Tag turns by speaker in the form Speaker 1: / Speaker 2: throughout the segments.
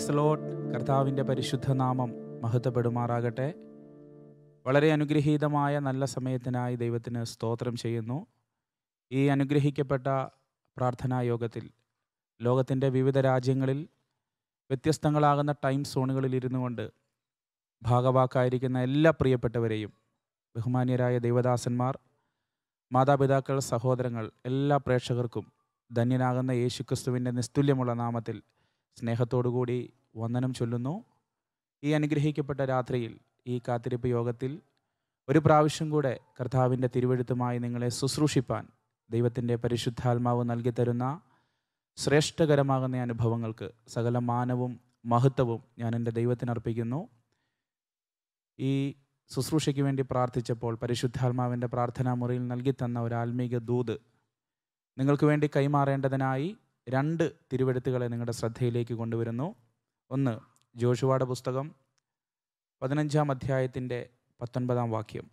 Speaker 1: ഇസ്ലോട്ട് കർത്താവിന്റെ പരിശുദ്ധ നാമം മഹത്വപ്പെടുമാറാകട്ടെ. വളരെ അനുഗ്രഹീതമായ നല്ല സമയത്തിനായി ദൈവത്തിന് സ്തോത്രം ചെയ്യുന്നു. ഈ അനുഗ്രഹിക്കപ്പെട്ട പ്രാർത്ഥനാ യോഗത്തിൽ ലോകത്തിന്റെ വിവിധ രാജ്യങ്ങളിൽ വ്യത്യസ്തങ്ങളാകുന്ന ടൈം സോണുകളിൽ ഇരുന്നു കൊണ്ട് ഭാഗവാക്കായിരിക്കുന്ന എല്ലാ പ്രിയപ്പെട്ടവരെയും ബഹുമാന്യരായ ദൈവദാസന്മാർ മാതാപിതാക്കൾ സഹോദരങ്ങൾ എല്ലാ പ്രേക്ഷകർക്കും ധന്യനാകുന്ന യേശുക്രിസ്തുവിന്റെ നിസ്തുല്യമുള്ള നാമത്തിൽ സ്നേഹത്തോടുകൂടി വന്ദനം ചൊല്ലുന്നു. ഈ അനുഗ്രഹിക്കപ്പെട്ട രാത്രിയിൽ ഈ കാത്തിരിപ്പ് യോഗത്തിൽ ഒരു പ്രാവശ്യം കൂടെ കർത്താവിന്റെ തിരുവഴുത്തുമായി നിങ്ങളെ ശുശ്രൂഷിപ്പാൻ ദൈവത്തിന്റെ പരിശുദ്ധാത്മാവ് നൽകി തരുന്ന ശ്രേഷ്ഠകരമാകുന്ന അനുഭവങ്ങൾക്ക് സകല മാനവും മഹത്വവും ഞാൻ എന്റെ ദൈവത്തിനർപ്പിക്കുന്നു ഈ ശുശ്രൂഷയ്ക്ക് വേണ്ടി പ്രാർത്ഥിച്ചപ്പോൾ പരിശുദ്ധാത്മാവിന്റെ പ്രാർത്ഥനാ മുറിയിൽ നൽകി തന്ന ഒരു ആത്മീക ദൂത് നിങ്ങൾക്ക് വേണ്ടി കൈമാറേണ്ടതിനായി രണ്ട് തിരുവെഴുത്തുകളെ നിങ്ങളുടെ ശ്രദ്ധയിലേക്ക് കൊണ്ടുവരുന്നു. ഒന്ന് ജോഷുവാടെ പുസ്തകം പതിനഞ്ചാം അധ്യായത്തിന്റെ പത്തൊൻപതാം വാക്യം.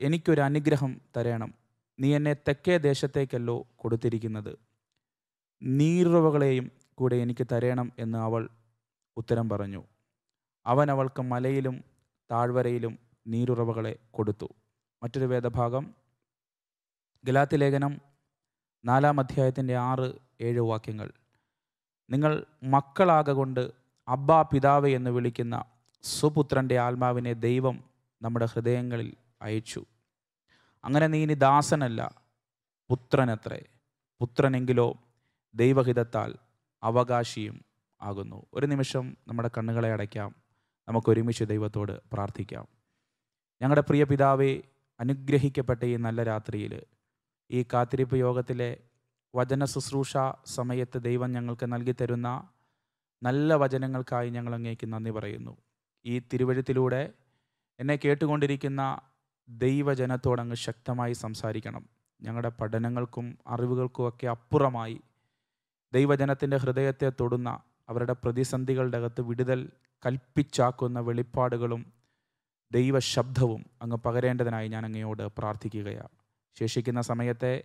Speaker 1: എനിക്കൊരു അനുഗ്രഹം തരേണം. നീ എന്നെ തെക്കേ ദേശത്തേക്കല്ലോ കൊടുത്തിരിക്കുന്നത്. നീറുവകളെയും കൂടെ എനിക്ക് തരേണം എന്ന് അവൾ ഉത്തരം പറഞ്ഞു. അവൻ അവൾക്ക് മലയിലും താഴ്വരയിലും നീരുറവകളെ കൊടുത്തു. മറ്റൊരു വേദഭാഗം ഗലാത്തി ലേഖനം നാലാം അധ്യായത്തിന്റെ ആറ് ഏഴ് വാക്യങ്ങൾ. നിങ്ങൾ മക്കളാകൊണ്ട് അബ്ബാ പിതാവ് എന്ന് വിളിക്കുന്ന സുപുത്രന്റെ ആത്മാവിനെ ദൈവം നമ്മുടെ ഹൃദയങ്ങളിൽ അയച്ചു. അങ്ങനെ നീ ഇനി ദാസനല്ല പുത്രനത്രേ. പുത്രനെങ്കിലോ ദൈവഹിതത്താൽ അവകാശിയും ആകുന്നു. ഒരു നിമിഷം നമ്മുടെ കണ്ണുകളെ അടയ്ക്കാം. നമുക്കൊരുമിച്ച് ദൈവത്തോട് പ്രാർത്ഥിക്കാം. ഞങ്ങളുടെ പ്രിയ പിതാവെ അനുഗ്രഹിക്കപ്പെട്ട ഈ നല്ല രാത്രിയിൽ ഈ കാത്തിരിപ്പ് യോഗത്തിലെ വചന ശുശ്രൂഷ സമയത്ത് ദൈവം ഞങ്ങൾക്ക് നൽകി തരുന്ന നല്ല വചനങ്ങൾക്കായി ഞങ്ങൾ അങ്ങേക്ക് നന്ദി പറയുന്നു. ഈ തിരുവഴുത്തിലൂടെ എന്നെ കേട്ടുകൊണ്ടിരിക്കുന്ന ദൈവജനത്തോട് അങ്ങ് ശക്തമായി സംസാരിക്കണം. ഞങ്ങളുടെ പഠനങ്ങൾക്കും അറിവുകൾക്കും ഒക്കെ അപ്പുറമായി ദൈവജനത്തിന്റെ ഹൃദയത്തെ തൊടുന്ന അവരുടെ പ്രതിസന്ധികളുടെ അകത്ത് വിടുതൽ കൽപ്പിച്ചാക്കുന്ന വെളിപ്പാടുകളും ദൈവശബ്ദവും അങ്ങ് പകരേണ്ടതിനായി ഞാൻ അങ്ങയോട് പ്രാർത്ഥിക്കുകയാണ്. ശേഷിക്കുന്ന സമയത്തെ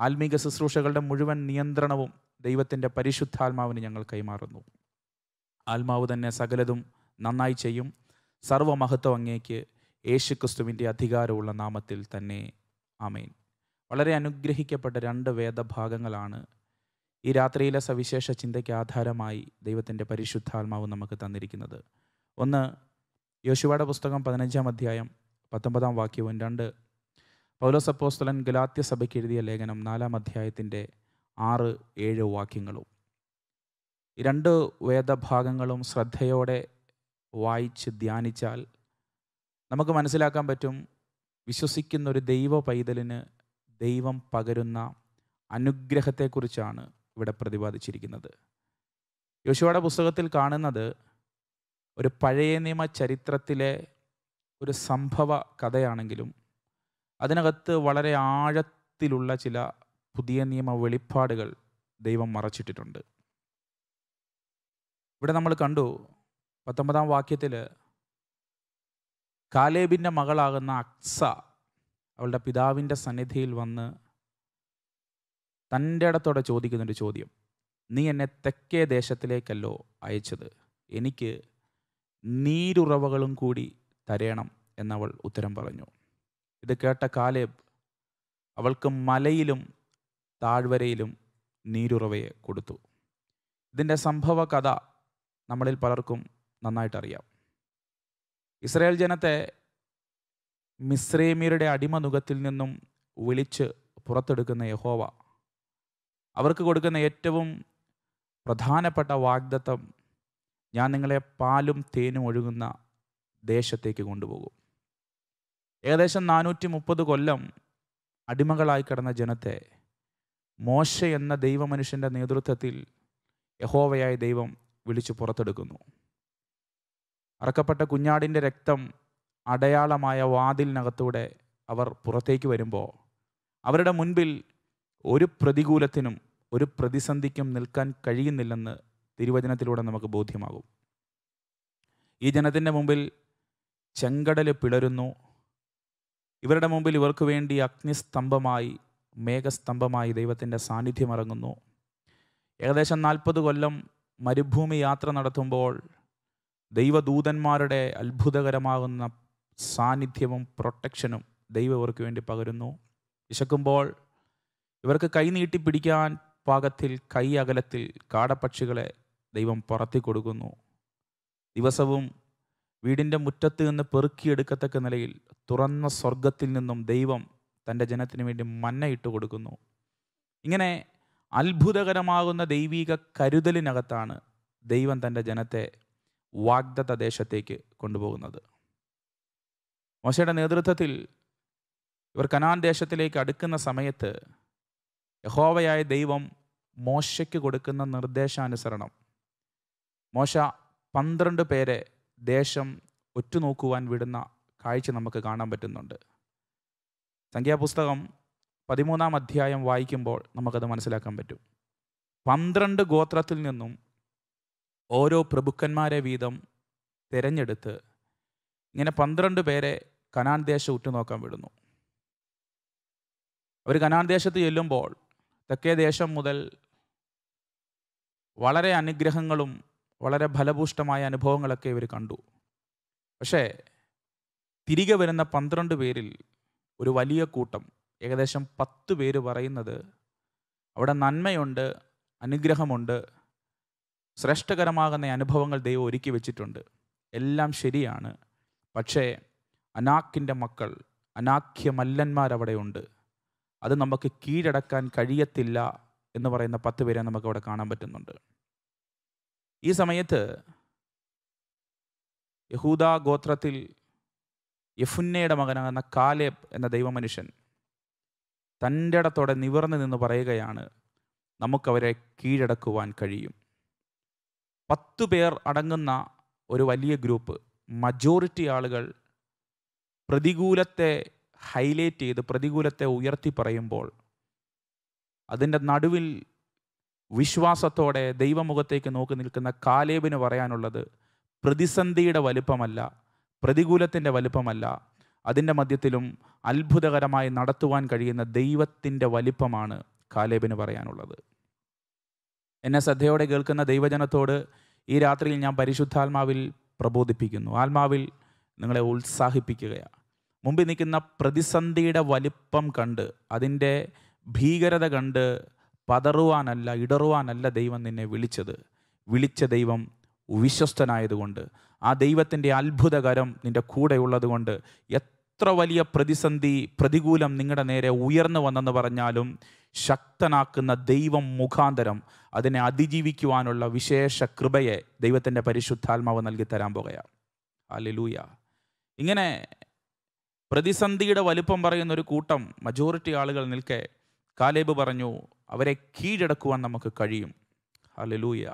Speaker 1: ആത്മീക ശുശ്രൂഷകളുടെ മുഴുവൻ നിയന്ത്രണവും ദൈവത്തിന്റെ പരിശുദ്ധാത്മാവിന് ഞങ്ങൾ കൈമാറുന്നു. ആത്മാവ് തന്നെ സകലതും നന്നായി ചെയ്യും. സർവമഹത്വം അങ്ങേക്ക് യേശു ക്രിസ്തുവിന്റെ അധികാരമുള്ള നാമത്തിൽ തന്നെ. ആമേൻ. വളരെ അനുഗ്രഹിക്കപ്പെട്ട രണ്ട് വേദഭാഗങ്ങളാണ് ഈ രാത്രിയിലെ സവിശേഷ ചിന്തയ്ക്ക് ആധാരമായി ദൈവത്തിന്റെ പരിശുദ്ധാത്മാവ് നമുക്ക് തന്നിരിക്കുന്നത്. ഒന്ന് യോശുവയുടെ പുസ്തകം പതിനഞ്ചാം അധ്യായം പത്തൊമ്പതാം വാക്യവും രണ്ട് പൗലോസ് അപ്പോസ്തലൻ ഗലാത്യ സഭയ്ക്ക് എഴുതിയ ലേഖനം നാലാം അധ്യായത്തിന്റെ ആറ് ഏഴ് വാക്യങ്ങളും. രണ്ട് വേദഭാഗങ്ങളും ശ്രദ്ധയോടെ വായിച്ച് ധ്യാനിച്ചാൽ നമുക്ക് മനസ്സിലാക്കാൻ പറ്റും വിശ്വസിക്കുന്ന ഒരു ദൈവ പൈതലിന് ദൈവം പകരുന്ന അനുഗ്രഹത്തെക്കുറിച്ചാണ് ഇവിടെ പ്രതിപാദിച്ചിരിക്കുന്നത്. യോശുവയുടെ പുസ്തകത്തിൽ കാണുന്നത് ഒരു പഴയ നിയമ ചരിത്രത്തിലെ ഒരു സംഭവ കഥയാണെങ്കിലും അതിനകത്ത് വളരെ ആഴത്തിലുള്ള ചില പുതിയ നിയമ വെളിപ്പാടുകൾ ദൈവം മറച്ചിട്ടിട്ടുണ്ട്. ഇവിടെ നമ്മൾ കണ്ടു പത്തൊമ്പതാം വാക്യത്തിൽ കാലേബിന്റെ മകളാകുന്ന അക്സ അവളുടെ പിതാവിന്റെ സന്നിധിയിൽ വന്ന് തന്റെ ഇടത്തോടെ ചോദിക്കുന്നൊരു ചോദ്യം. നീ എന്നെ തെക്കേ ദേശത്തിലേക്കല്ലോ അയച്ചത്? എനിക്ക് നീരുറവകളും കൂടി തരയണം എന്നവൾ ഉത്തരം പറഞ്ഞു. ഇത് കേട്ട കാലേബ് അവൾക്ക് മലയിലും താഴ്വരയിലും നീരുറവയെ കൊടുത്തു. ഇതിന്റെ സംഭവ കഥ നമ്മളിൽ പലർക്കും നന്നായിട്ടറിയാം. ഇസ്രയേൽ ജനത്തെ മിശ്രേമിയരുടെ അടിമനുഖത്തിൽ നിന്നും വിളിച്ച് പുറത്തെടുക്കുന്ന യഹോവ അവർക്ക് കൊടുക്കുന്ന ഏറ്റവും പ്രധാനപ്പെട്ട വാഗ്ദത്തം ഞാൻ നിങ്ങളെ പാലും തേനും ഒഴുകുന്ന ദേശത്തേക്ക് കൊണ്ടുപോകും. ഏകദേശം നാനൂറ്റി മുപ്പത് കൊല്ലം അടിമകളായി കിടന്ന ജനത്തെ മോശ എന്ന ദൈവമനുഷ്യന്റെ നേതൃത്വത്തിൽ യഹോവയായ ദൈവം വിളിച്ചു പുറത്തെടുക്കുന്നു. അറക്കപ്പെട്ട കുഞ്ഞാടിന്റെ രക്തം അടയാളമായ വാതിലിനകത്തൂടെ അവർ പുറത്തേക്ക് വരുമ്പോൾ അവരുടെ മുൻപിൽ ഒരു പ്രതികൂലത്തിനും ഒരു പ്രതിസന്ധിക്കും നിൽക്കാൻ കഴിയുന്നില്ലെന്ന് തിരുവചനത്തിലൂടെ നമുക്ക് ബോധ്യമാകും. ഈ ജനത്തിന്റെ മുമ്പിൽ ചെങ്കടൽ പിളരുന്നു. ഇവരുടെ മുമ്പിൽ ഇവർക്ക് വേണ്ടി അഗ്നിസ്തംഭമായി മേഘസ്തംഭമായി ദൈവത്തിന്റെ സാന്നിധ്യം ഇറങ്ങുന്നു. ഏകദേശം നാൽപ്പത് കൊല്ലം മരുഭൂമി യാത്ര നടത്തുമ്പോൾ ദൈവദൂതന്മാരുടെ അത്ഭുതകരമാകുന്ന സാന്നിധ്യവും പ്രൊട്ടക്ഷനും ദൈവം ഇവർക്ക് വേണ്ടി പകരുന്നു. വിശക്കുമ്പോൾ ഇവർക്ക് കൈ നീട്ടി പിടിക്കാൻ പാകത്തിൽ കൈ അകലത്തിൽ കാടപ്പക്ഷികളെ ദൈവം പുറത്തി കൊടുക്കുന്നു ദിവസവും വീടിന്റെ മുറ്റത്ത് നിന്ന് പെറുക്കിയെടുക്കത്തക്ക നിലയിൽ തുറന്ന സ്വർഗത്തിൽ നിന്നും ദൈവം തന്റെ ജനത്തിന് വേണ്ടി മന്ന ഇട്ട് കൊടുക്കുന്നു. ഇങ്ങനെ അത്ഭുതകരമാകുന്ന ദൈവിക കരുതലിനകത്താണ് ദൈവം തന്റെ ജനത്തെ വാഗ്ദത്ത ദേശത്തേക്ക് കൊണ്ടുപോകുന്നത്. മോശയുടെ നേതൃത്വത്തിൽ ഇവർ കനാൻ ദേശത്തിലേക്ക് അടുക്കുന്ന സമയത്ത് യഹോവയായ ദൈവം മോശയ്ക്ക് കൊടുക്കുന്ന നിർദ്ദേശാനുസരണം. മോശ പന്ത്രണ്ട് പേരെ ദേശം ഒറ്റുനോക്കുവാൻ വിടുന്ന കാഴ്ച നമുക്ക് കാണാൻ പറ്റുന്നുണ്ട്. സംഖ്യാപുസ്തകം പതിമൂന്നാം അധ്യായം വായിക്കുമ്പോൾ നമുക്കത് മനസ്സിലാക്കാൻ പറ്റും. പന്ത്രണ്ട് ഗോത്രത്തിൽ നിന്നും ഓരോ പ്രഭുക്കന്മാരെ വീതം തിരഞ്ഞെടുത്ത് ഇങ്ങനെ പന്ത്രണ്ട് പേരെ കനാൻ ദേശം ഉറ്റുനോക്കാൻ വിടുന്നു. അവർ കനാൻ ദേശത്ത് ചെല്ലുമ്പോൾ തെക്കേ ദേശം മുതൽ വളരെ അനുഗ്രഹങ്ങളും വളരെ ഫലഭൂഷ്ടമായ അനുഭവങ്ങളൊക്കെ ഇവർ കണ്ടു. പക്ഷേ തിരികെ വരുന്ന പന്ത്രണ്ട് പേരിൽ ഒരു വലിയ കൂട്ടം ഏകദേശം പത്ത് പേര് പറയുന്നത് അവിടെ നന്മയുണ്ട് അനുഗ്രഹമുണ്ട് ശ്രേഷ്ഠകരമാകുന്ന അനുഭവങ്ങൾ ദൈവം ഒരുക്കി വെച്ചിട്ടുണ്ട്. എല്ലാം ശരിയാണ്. പക്ഷേ അനാക്കിന്റെ മക്കൾ അനാഖ്യ ഉണ്ട്. അത് നമുക്ക് കീഴടക്കാൻ കഴിയത്തില്ല എന്ന് പറയുന്ന പത്ത് പേരെ നമുക്ക് അവിടെ കാണാൻ പറ്റുന്നുണ്ട്. ഈ സമയത്ത് യഹൂദ ഗോത്രത്തിൽ യഫുന്നയുടെ മകനാകുന്ന കാലേബ് എന്ന ദൈവമനുഷ്യൻ തന്റെ ഇടത്തോടെ നിവർന്നു നിന്ന് പറയുകയാണ് നമുക്കവരെ കീഴടക്കുവാൻ കഴിയും. പത്തു പേർ അടങ്ങുന്ന ഒരു വലിയ ഗ്രൂപ്പ് മജോറിറ്റി ആളുകൾ പ്രതികൂലത്തെ ഹൈലൈറ്റ് ചെയ്ത് പ്രതികൂലത്തെ ഉയർത്തി പറയുമ്പോൾ അതിന്റെ നടുവിൽ വിശ്വാസത്തോടെ ദൈവമുഖത്തേക്ക് നോക്കി നിൽക്കുന്ന കാലേബിന് പറയാനുള്ളത് പ്രതിസന്ധിയുടെ വലുപ്പമല്ല പ്രതികൂലത്തിന്റെ വലുപ്പമല്ല. അതിന്റെ മധ്യത്തിലും അത്ഭുതകരമായി നടത്തുവാൻ കഴിയുന്ന ദൈവത്തിന്റെ വലിപ്പമാണ് കാലേബിന് പറയാനുള്ളത്. എന്നെ ശ്രദ്ധയോടെ കേൾക്കുന്ന ദൈവജനത്തോട് ഈ രാത്രിയിൽ ഞാൻ പരിശുദ്ധാത്മാവിൽ പ്രബോധിപ്പിക്കുന്നു. ആത്മാവിൽ നിങ്ങളെ ഉത്സാഹിപ്പിക്കുകയാണ്. മുമ്പിൽ നിൽക്കുന്ന പ്രതിസന്ധിയുടെ വലിപ്പം കണ്ട് അതിന്റെ ഭീകരത കണ്ട് പതറുവാനല്ല ഇടറുവാനല്ല ദൈവം നിന്നെ വിളിച്ചത്. വിളിച്ച ദൈവം വിശ്വസ്തനായതുകൊണ്ട് ആ ദൈവത്തിന്റെ അത്ഭുതകരം നിന്റെ കൂടെ ഉള്ളതുകൊണ്ട് എത്ര വലിയ പ്രതിസന്ധി പ്രതികൂലം നിങ്ങളുടെ നേരെ ഉയർന്നു വന്നെന്ന് പറഞ്ഞാലും ശക്തനാക്കുന്ന ദൈവം മുഖാന്തരം അതിനെ അതിജീവിക്കുവാനുള്ള വിശേഷ കൃപയെ ദൈവത്തിന്റെ പരിശുദ്ധാത്മാവ് നൽകി തരാൻ പോകുകയാണ് അല്ലെലൂയ ഇങ്ങനെ പ്രതിസന്ധിയുടെ വലുപ്പം പറയുന്ന ഒരു കൂട്ടം മജോറിറ്റി ആളുകൾ നിൽക്കെ കാലേബ് പറഞ്ഞു അവരെ കീഴടക്കുവാൻ നമുക്ക് കഴിയും. ഹലലൂയ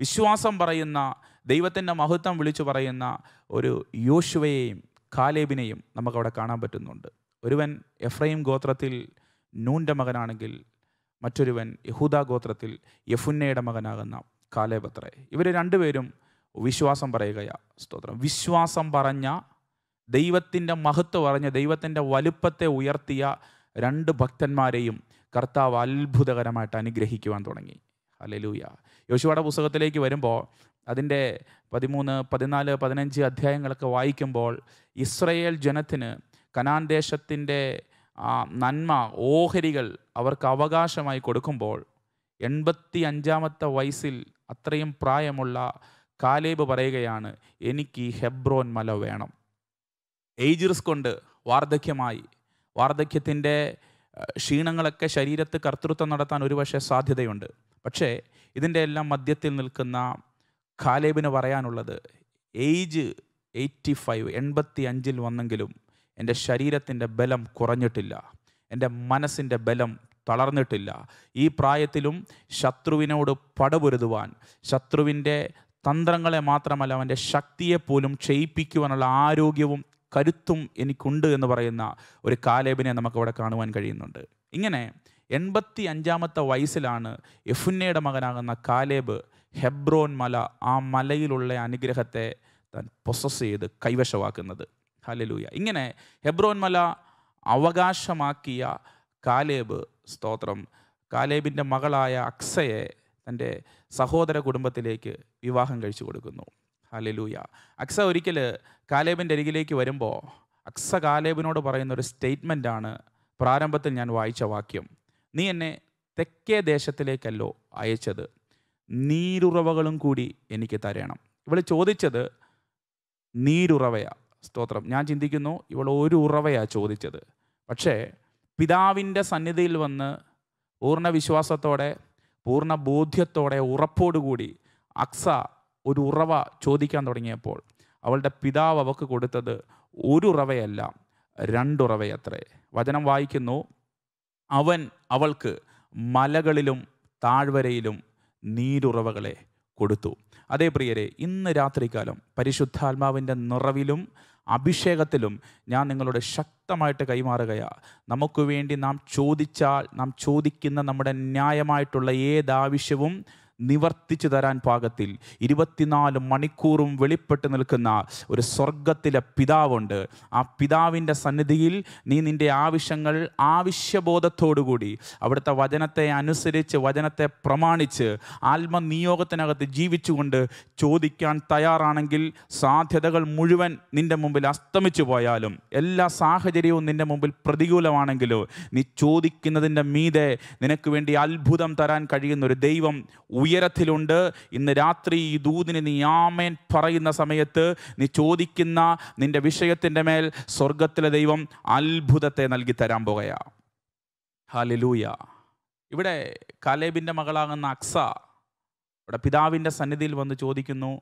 Speaker 1: വിശ്വാസം പറയുന്ന ദൈവത്തിന്റെ മഹത്വം വിളിച്ചു പറയുന്ന ഒരു യോശുവയെയും കാലേബിനെയും നമുക്കവിടെ കാണാൻ പറ്റുന്നുണ്ട്. ഒരുവൻ എഫ്രൈം ഗോത്രത്തിൽ നൂന്റെ മകനാണെങ്കിൽ മറ്റൊരുവൻ യഹൂദ ഗോത്രത്തിൽ യഫുന്നയുടെ മകനാകുന്ന കാലേബത്രേ. ഇവർ രണ്ടുപേരും വിശ്വാസം പറയുകയാ. സ്തോത്രം. വിശ്വാസം പറഞ്ഞ ദൈവത്തിന്റെ മഹത്വം പറഞ്ഞ ദൈവത്തിന്റെ വലുപ്പത്തെ ഉയർത്തിയ രണ്ട് ഭക്തന്മാരെയും കർത്താവ് അത്ഭുതകരമായിട്ട് അനുഗ്രഹിക്കുവാൻ തുടങ്ങി. അലലൂയ യോശുവയുടെ പുസ്തകത്തിലേക്ക് വരുമ്പോൾ അതിന്റെ പതിമൂന്ന് പതിനാല് പതിനഞ്ച് അധ്യായങ്ങളൊക്കെ വായിക്കുമ്പോൾ ഇസ്രയേൽ ജനത്തിന് കനാൻ ദേശത്തിന്റെ നന്മ ഓഹരികൾ അവർക്ക് അവകാശമായി കൊടുക്കുമ്പോൾ എൺപത്തി അഞ്ചാമത്തെ വയസ്സിൽ അത്രയും പ്രായമുള്ള കാലേബ് പറയുകയാണ് എനിക്ക് ഹെബ്രോൻ മല വേണം. ഏജിർസ് കൊണ്ട് വാർദ്ധക്യമായി. വാർദ്ധക്യത്തിന്റെ ക്ഷീണങ്ങളൊക്കെ ശരീരത്ത് കർത്തൃത്വം നടത്താൻ ഒരുപക്ഷെ സാധ്യതയുണ്ട്. പക്ഷേ ഇതിന്റെ എല്ലാം മധ്യത്തിൽ നിൽക്കുന്ന ഖാലേബിന് പറയാനുള്ളത് ഏജ് എയ്റ്റി ഫൈവ് എൺപത്തി അഞ്ചിൽ വന്നെങ്കിലും എന്റെ ശരീരത്തിന്റെ ബലം കുറഞ്ഞിട്ടില്ല. എന്റെ മനസ്സിന്റെ ബലം തളർന്നിട്ടില്ല. ഈ പ്രായത്തിലും ശത്രുവിനോട് പടപൊരുതുവാൻ ശത്രുവിന്റെ തന്ത്രങ്ങളെ മാത്രമല്ല അവന്റെ ശക്തിയെപ്പോലും ക്ഷയിപ്പിക്കുവാനുള്ള ആരോഗ്യവും കരുത്തും എനിക്കുണ്ട് എന്ന് പറയുന്ന ഒരു കാലേബിനെ നമുക്കവിടെ കാണുവാൻ കഴിയുന്നുണ്ട്. ഇങ്ങനെ എൺപത്തി അഞ്ചാമത്തെ വയസ്സിലാണ് യഫുന്നയുടെ മകനാകുന്ന കാലേബ് ഹെബ്രോൻ മല ആ മലയിലുള്ള അനുഗ്രഹത്തെ താൻ പൊസസ് ചെയ്ത് കൈവശമാക്കുന്നത്. ഹലലൂയ ഇങ്ങനെ ഹെബ്രോൻ മല അവകാശമാക്കിയ കാലേബ് സ്തോത്രം കാലേബിന്റെ മകളായ അക്സയെ തന്റെ സഹോദര കുടുംബത്തിലേക്ക് വിവാഹം കഴിച്ചു കൊടുക്കുന്നു. ഹലലൂയ അക്സ ഒരിക്കൽ കാലേബിന്റെ അരികിലേക്ക് വരുമ്പോൾ അക്സ കാലേബിനോട് പറയുന്ന ഒരു സ്റ്റേറ്റ്മെന്റാണ് പ്രാരംഭത്തിൽ ഞാൻ വായിച്ച വാക്യം. നീ എന്നെ തെക്കേ ദേശത്തിലേക്കല്ലോ അയച്ചത്. നീരുറവകളും കൂടി എനിക്ക് തരണം. ഇവൾ ചോദിച്ചത് നീരുറവയാ. സ്തോത്രം. ഞാൻ ചിന്തിക്കുന്നു ഇവൾ ഒരു ഉറവയാ ചോദിച്ചത്. പക്ഷേ പിതാവിന്റെ സന്നിധിയിൽ വന്ന് പൂർണ വിശ്വാസത്തോടെ പൂർണ ബോധ്യത്തോടെ ഉറപ്പോടുകൂടി അക്സ ഒരു ഉറവ ചോദിക്കാൻ തുടങ്ങിയപ്പോൾ അവളുടെ പിതാവ് അവൾക്ക് കൊടുത്തത് ഒരു ഉറവയല്ല രണ്ടുറവയത്രേ വചനം വായിക്കുന്നു. അവൻ അവൾക്ക് മലകളിലും താഴ്വരയിലും നീരുറവകളെ കൊടുത്തു. അതേ പ്രിയരെ ഇന്ന് രാത്രികാലം പരിശുദ്ധാത്മാവിന്റെ നിറവിലും അഭിഷേകത്തിലും ഞാൻ നിങ്ങളോട് ശക്തമായിട്ട് കൈമാറുകയാ. നമുക്ക് വേണ്ടി നാം ചോദിച്ചാൽ നാം ചോദിക്കുന്ന നമ്മുടെ ന്യായമായിട്ടുള്ള ഏതാവശ്യവും നിവർത്തിച്ചു തരാൻ പാകത്തിൽ ഇരുപത്തിനാല് മണിക്കൂറും വെളിപ്പെട്ട് നിൽക്കുന്ന ഒരു സ്വർഗത്തിലെ പിതാവുണ്ട്. ആ പിതാവിന്റെ സന്നിധിയിൽ നീ നിന്റെ ആവശ്യങ്ങൾ ആവശ്യബോധത്തോടുകൂടി അവിടുത്തെ വചനത്തെ അനുസരിച്ച് വചനത്തെ പ്രമാണിച്ച് ആത്മനിയോഗത്തിനകത്ത് ജീവിച്ചുകൊണ്ട് ചോദിക്കാൻ തയ്യാറാണെങ്കിൽ സാധ്യതകൾ മുഴുവൻ നിന്റെ മുമ്പിൽ അസ്തമിച്ചു പോയാലും എല്ലാ സാഹചര്യവും നിന്റെ മുമ്പിൽ പ്രതികൂലമാണെങ്കിലോ നീ ചോദിക്കുന്നതിന്റെ മീതെ നിനക്ക് വേണ്ടി അത്ഭുതം തരാൻ കഴിയുന്ന ഒരു ദൈവം ഉയരത്തിലുണ്ട്. ഇന്ന് രാത്രി ഈ ദൂതിന് നീ ആമേൻ പറയുന്ന സമയത്ത് നീ ചോദിക്കുന്ന നിന്റെ വിഷയത്തിന്റെ മേൽ സ്വർഗത്തിലെ ദൈവം അത്ഭുതത്തെ നൽകി തരാൻ പോകുകയാ ഹാലിലൂയ ഇവിടെ കാലേബിന്റെ മകളാകുന്ന അക്സ ഇവിടെ പിതാവിന്റെ സന്നിധിയിൽ വന്ന് ചോദിക്കുന്നു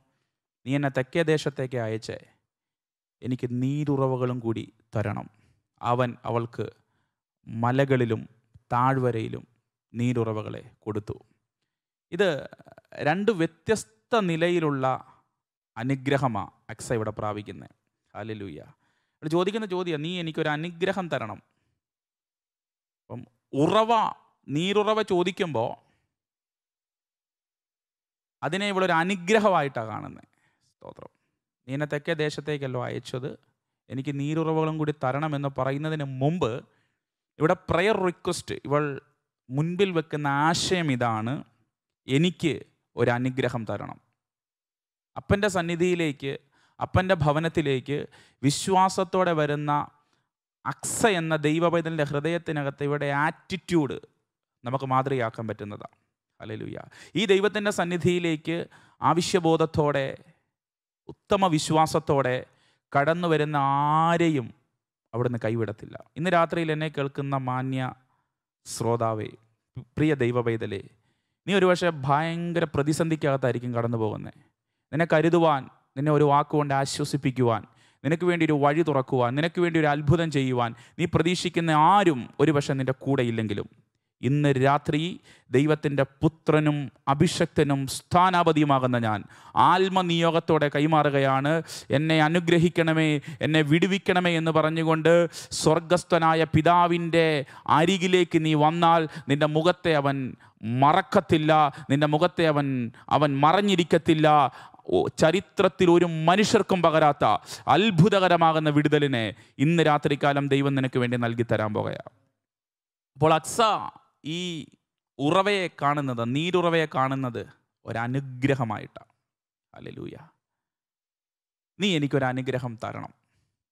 Speaker 1: നീ എന്നെ തെക്കേ ദേശത്തേക്ക് അയച്ചേ. എനിക്ക് നീരുറവകളും കൂടി തരണം. അവൻ അവൾക്ക് മലകളിലും താഴ്വരയിലും നീരുറവകളെ കൊടുത്തു. ഇത് രണ്ട് വ്യത്യസ്ത നിലയിലുള്ള അനുഗ്രഹമാണ് അക്സ ഇവിടെ പ്രാപിക്കുന്നത് ഹാലലൂയ ഇവിടെ ചോദിക്കുന്ന ചോദ്യം നീ എനിക്കൊരു അനുഗ്രഹം തരണം. അപ്പം ഉറവ നീരുറവ ചോദിക്കുമ്പോൾ അതിനെ ഇവിടെ ഒരു അനുഗ്രഹമായിട്ടാണ് കാണുന്നത് സ്തോത്രം. നീ എന്നെ തെക്കേ ദേശത്തേക്കല്ലോ അയച്ചത്. എനിക്ക് നീരുറവകളും കൂടി തരണം എന്ന് പറയുന്നതിന് മുമ്പ് ഇവിടെ പ്രയർ റിക്വസ്റ്റ് ഇവൾ മുൻപിൽ വെക്കുന്ന ആശയം ഇതാണ്. എനിക്ക് ഒരു അനുഗ്രഹം തരണം. അപ്പന്റെ സന്നിധിയിലേക്ക് അപ്പന്റെ ഭവനത്തിലേക്ക് വിശ്വാസത്തോടെ വരുന്ന അക്സ എന്ന ദൈവപൈതലിന്റെ ഹൃദയത്തിനകത്ത് ഇവിടെ ആറ്റിറ്റ്യൂഡ് നമുക്ക് മാതൃകയാക്കാൻ പറ്റുന്നതാണ് അലലുയ്യ ഈ ദൈവത്തിന്റെ സന്നിധിയിലേക്ക് ആവശ്യബോധത്തോടെ ഉത്തമ വിശ്വാസത്തോടെ കടന്നു വരുന്ന ആരെയും അവിടുന്ന് കൈവിടത്തില്ല. ഇന്ന് രാത്രിയിൽ എന്നെ കേൾക്കുന്ന മാന്യ ശ്രോതാവേ പ്രിയ ദൈവപൈതലേ നീ ഒരുപക്ഷെ ഭയങ്കര പ്രതിസന്ധിക്കകത്തായിരിക്കും കടന്നു പോകുന്നത് നിന്നെ കരുതുവാൻ നിന്നെ ഒരു വാക്കുകൊണ്ട് ആശ്വസിപ്പിക്കുവാൻ നിനക്ക് വേണ്ടി ഒരു വഴി തുറക്കുവാൻ നിനക്ക് വേണ്ടി ഒരു അത്ഭുതം ചെയ്യുവാൻ നീ പ്രതീക്ഷിക്കുന്ന ആരും ഒരുപക്ഷെ നിന്റെ കൂടെ ഇല്ലെങ്കിലും. ഇന്ന് രാത്രി ദൈവത്തിന്റെ പുത്രനും അഭിഷക്തനും സ്ഥാനാപതിയുമാകുന്ന ഞാൻ ആത്മനിയോഗത്തോടെ കൈമാറുകയാണ്. എന്നെ അനുഗ്രഹിക്കണമേ എന്നെ വിടുവിക്കണമേ എന്ന് പറഞ്ഞുകൊണ്ട് സ്വർഗസ്ഥനായ പിതാവിന്റെ അരികിലേക്ക് നീ വന്നാൽ നിന്റെ മുഖത്തെ അവൻ മറക്കത്തില്ല നിന്റെ മുഖത്തെ അവൻ അവൻ മറഞ്ഞിരിക്കത്തില്ല. ചരിത്രത്തിൽ ഒരു മനുഷ്യർക്കും പകരാത്ത അത്ഭുതകരമാകുന്ന വിടുതലിനെ ഇന്ന് രാത്രികാലം ദൈവം നിനക്ക് വേണ്ടി നൽകി തരാൻ പോകുകയാണ്. അപ്പോൾ അക്സ ഈ ഉറവയെ കാണുന്നത് നീരുറവയെ കാണുന്നത് ഒരനുഗ്രഹമായിട്ടാണ്. അല്ലലൂയ നീ എനിക്കൊരു അനുഗ്രഹം തരണം.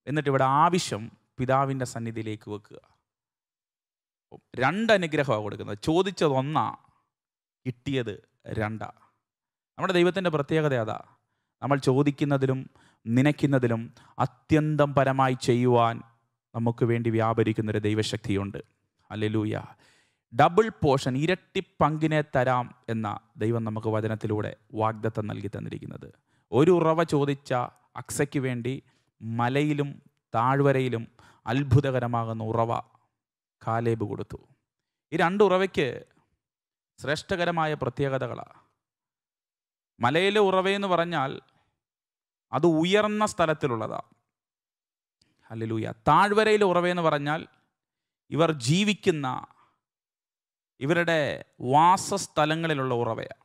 Speaker 1: എന്നിട്ട് ഇവിടെ ആവശ്യം പിതാവിന്റെ സന്നിധിയിലേക്ക് വെക്കുക. രണ്ട് അനുഗ്രഹമാണ് കൊടുക്കുന്നത്. ചോദിച്ചത് ഒന്നാ കിട്ടിയത് രണ്ടാ. നമ്മുടെ ദൈവത്തിന്റെ പ്രത്യേകത അതാ. നമ്മൾ ചോദിക്കുന്നതിലും നനയ്ക്കുന്നതിലും അത്യന്തം പരമായി ചെയ്യുവാൻ നമുക്ക് വേണ്ടി വ്യാപരിക്കുന്നൊരു ദൈവശക്തിയുണ്ട്. അല്ലെലൂയ ഡബിൾ പോർഷൻ ഇരട്ടി പങ്കിനെ തരാം എന്ന ദൈവം നമുക്ക് വചനത്തിലൂടെ വാഗ്ദത്തം നൽകി തന്നിരിക്കുന്നത്. ഒരു ഉറവ ചോദിച്ച അക്സയ്ക്ക് വേണ്ടി മലയിലും താഴ്വരയിലും അത്ഭുതകരമാകുന്ന ഉറവ കാലേബ് കൊടുത്തു. ഈ രണ്ട് ഉറവയ്ക്ക് ശ്രേഷ്ഠകരമായ പ്രത്യേകതകളാണ് മലയിലെ ഉറവയെന്ന് പറഞ്ഞാൽ അത് ഉയർന്ന സ്ഥലത്തിലുള്ളതാണ് അല്ലെ ലൂയ താഴ്വരയിലെ ഉറവയെന്ന് പറഞ്ഞാൽ ഇവർ ജീവിക്കുന്ന ഇവരുടെ വാസസ്ഥലങ്ങളിലുള്ള ഉറവയാണ്.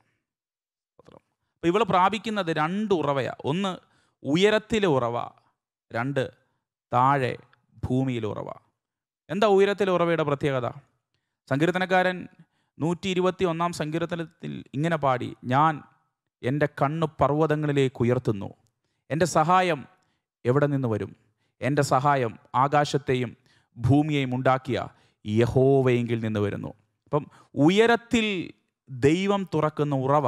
Speaker 1: അപ്പം ഇവൾ പ്രാപിക്കുന്നത് രണ്ട് ഉറവയാണ് ഒന്ന് ഉയരത്തിലെ ഉറവ രണ്ട് താഴെ ഭൂമിയിലെ ഉറവ. എന്താ ഉയരത്തിലെ ഉറവയുടെ പ്രത്യേകത? സങ്കീർത്തനക്കാരൻ നൂറ്റി ഇരുപത്തി ഒന്നാം സങ്കീർത്തനത്തിൽ ഇങ്ങനെ പാടി ഞാൻ എന്റെ കണ്ണ് പർവതങ്ങളിലേക്ക് ഉയർത്തുന്നു. എന്റെ സഹായം എവിടെ നിന്ന് വരും? എന്റെ സഹായം ആകാശത്തെയും ഭൂമിയെയും ഉണ്ടാക്കിയ യഹോവയെങ്കിൽ നിന്ന് വരുന്നു. അപ്പം ഉയരത്തിൽ ദൈവം തുറക്കുന്ന ഉറവ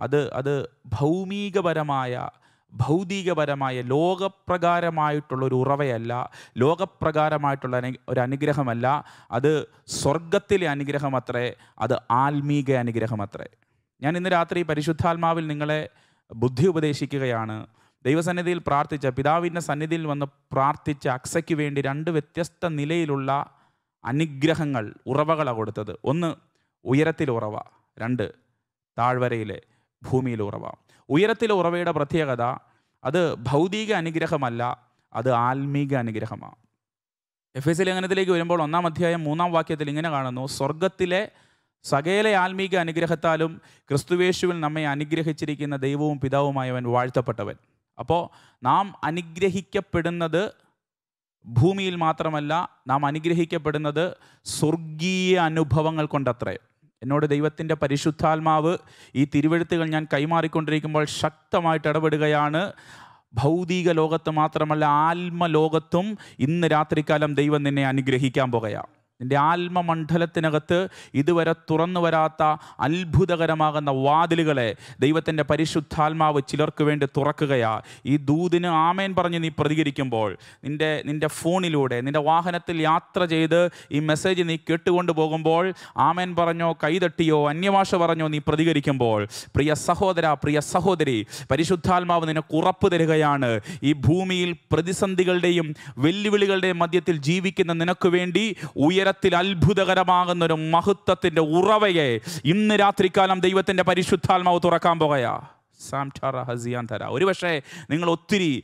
Speaker 1: അത് അത് ഭൗമികപരമായ ഭൗതികപരമായ ലോകപ്രകാരമായിട്ടുള്ള ഒരു ഉറവയല്ല ലോകപ്രകാരമായിട്ടുള്ള ഒരു അനുഗ്രഹമല്ല. അത് സ്വർഗത്തിലെ അനുഗ്രഹമത്രേ അത് ആത്മീക അനുഗ്രഹമത്രേ. ഞാൻ ഇന്ന് രാത്രി പരിശുദ്ധാത്മാവിൽ നിങ്ങളെ ബുദ്ധി ഉപദേശിക്കുകയാണ്. ദൈവസന്നിധിയിൽ പ്രാർത്ഥിച്ച പിതാവിന്റെ സന്നിധിയിൽ വന്ന് പ്രാർത്ഥിച്ച അക്സയ്ക്ക് വേണ്ടി രണ്ട് വ്യത്യസ്ത നിലയിലുള്ള അനുഗ്രഹങ്ങൾ ഉറവകളാണ് കൊടുത്തത്. ഒന്ന് ഉയരത്തിലെ ഉറവ. രണ്ട് താഴ്വരയിലെ ഭൂമിയിലെ ഉറവ. ഉയരത്തിലെ ഉറവയുടെ പ്രത്യേകത അത് ഭൗതിക അനുഗ്രഹമല്ല അത് ആത്മീക അനുഗ്രഹമാണ് എഫ് എസ് ലേഖനത്തിലേക്ക് വരുമ്പോൾ ഒന്നാം അധ്യായം മൂന്നാം വാക്യത്തിൽ ഇങ്ങനെ കാണുന്നു സ്വർഗത്തിലെ സകല ആത്മീക അനുഗ്രഹത്താലും ക്രിസ്തുവേശുവിൽ നമ്മെ അനുഗ്രഹിച്ചിരിക്കുന്ന ദൈവവും പിതാവുമായവൻ വാഴ്ത്തപ്പെട്ടവൻ. അപ്പോൾ നാം അനുഗ്രഹിക്കപ്പെടുന്നത് ഭൂമിയിൽ മാത്രമല്ല നാം അനുഗ്രഹിക്കപ്പെടുന്നത് സ്വർഗീയ അനുഭവങ്ങൾ കൊണ്ടത്രേ. എന്നോട് ദൈവത്തിന്റെ പരിശുദ്ധാത്മാവ് ഈ തിരുവഴുത്തുകൾ ഞാൻ കൈമാറിക്കൊണ്ടിരിക്കുമ്പോൾ ശക്തമായിട്ട് ഇടപെടുകയാണ്. ഭൗതിക ലോകത്ത് മാത്രമല്ല ആത്മലോകത്തും ഇന്ന് രാത്രിക്കാലം ദൈവം നിന്നെ അനുഗ്രഹിക്കാൻ പോകുകയാണ്. നിന്റെ ആത്മമണ്ഡലത്തിനകത്ത് ഇതുവരെ തുറന്നു വരാത്ത അത്ഭുതകരമാകുന്ന വാതിലുകളെ ദൈവത്തിന്റെ പരിശുദ്ധാത്മാവ് ചിലർക്ക് വേണ്ടി തുറക്കുകയാ. ഈ ദൂതിന് ആമേൻ പറഞ്ഞ് നീ പ്രതികരിക്കുമ്പോൾ നിന്റെ നിന്റെ ഫോണിലൂടെ നിന്റെ വാഹനത്തിൽ യാത്ര ചെയ്ത് ഈ മെസ്സേജ് നീ കേട്ടുകൊണ്ട് പോകുമ്പോൾ ആമേൻ പറഞ്ഞോ കൈതട്ടിയോ അന്യഭാഷ പറഞ്ഞോ നീ പ്രതികരിക്കുമ്പോൾ പ്രിയ സഹോദര പ്രിയ സഹോദരി പരിശുദ്ധാത്മാവ് നിനക്ക് ഉറപ്പ് തരികയാണ്. ഈ ഭൂമിയിൽ പ്രതിസന്ധികളുടെയും വെല്ലുവിളികളുടെയും മധ്യത്തിൽ ജീവിക്കുന്ന നിനക്ക് വേണ്ടി ഉയരത്തിൽ അത്ഭുതകരമാകുന്ന ഒരു മഹത്വത്തിന്റെ ഉറവയെ ഇന്ന് രാത്രിക്കാലം ദൈവത്തിന്റെ പരിശുദ്ധാത്മാവ് തുറക്കാൻ പോകയാ. സാംഠാറ തര ഒരുപക്ഷെ നിങ്ങൾ ഒത്തിരി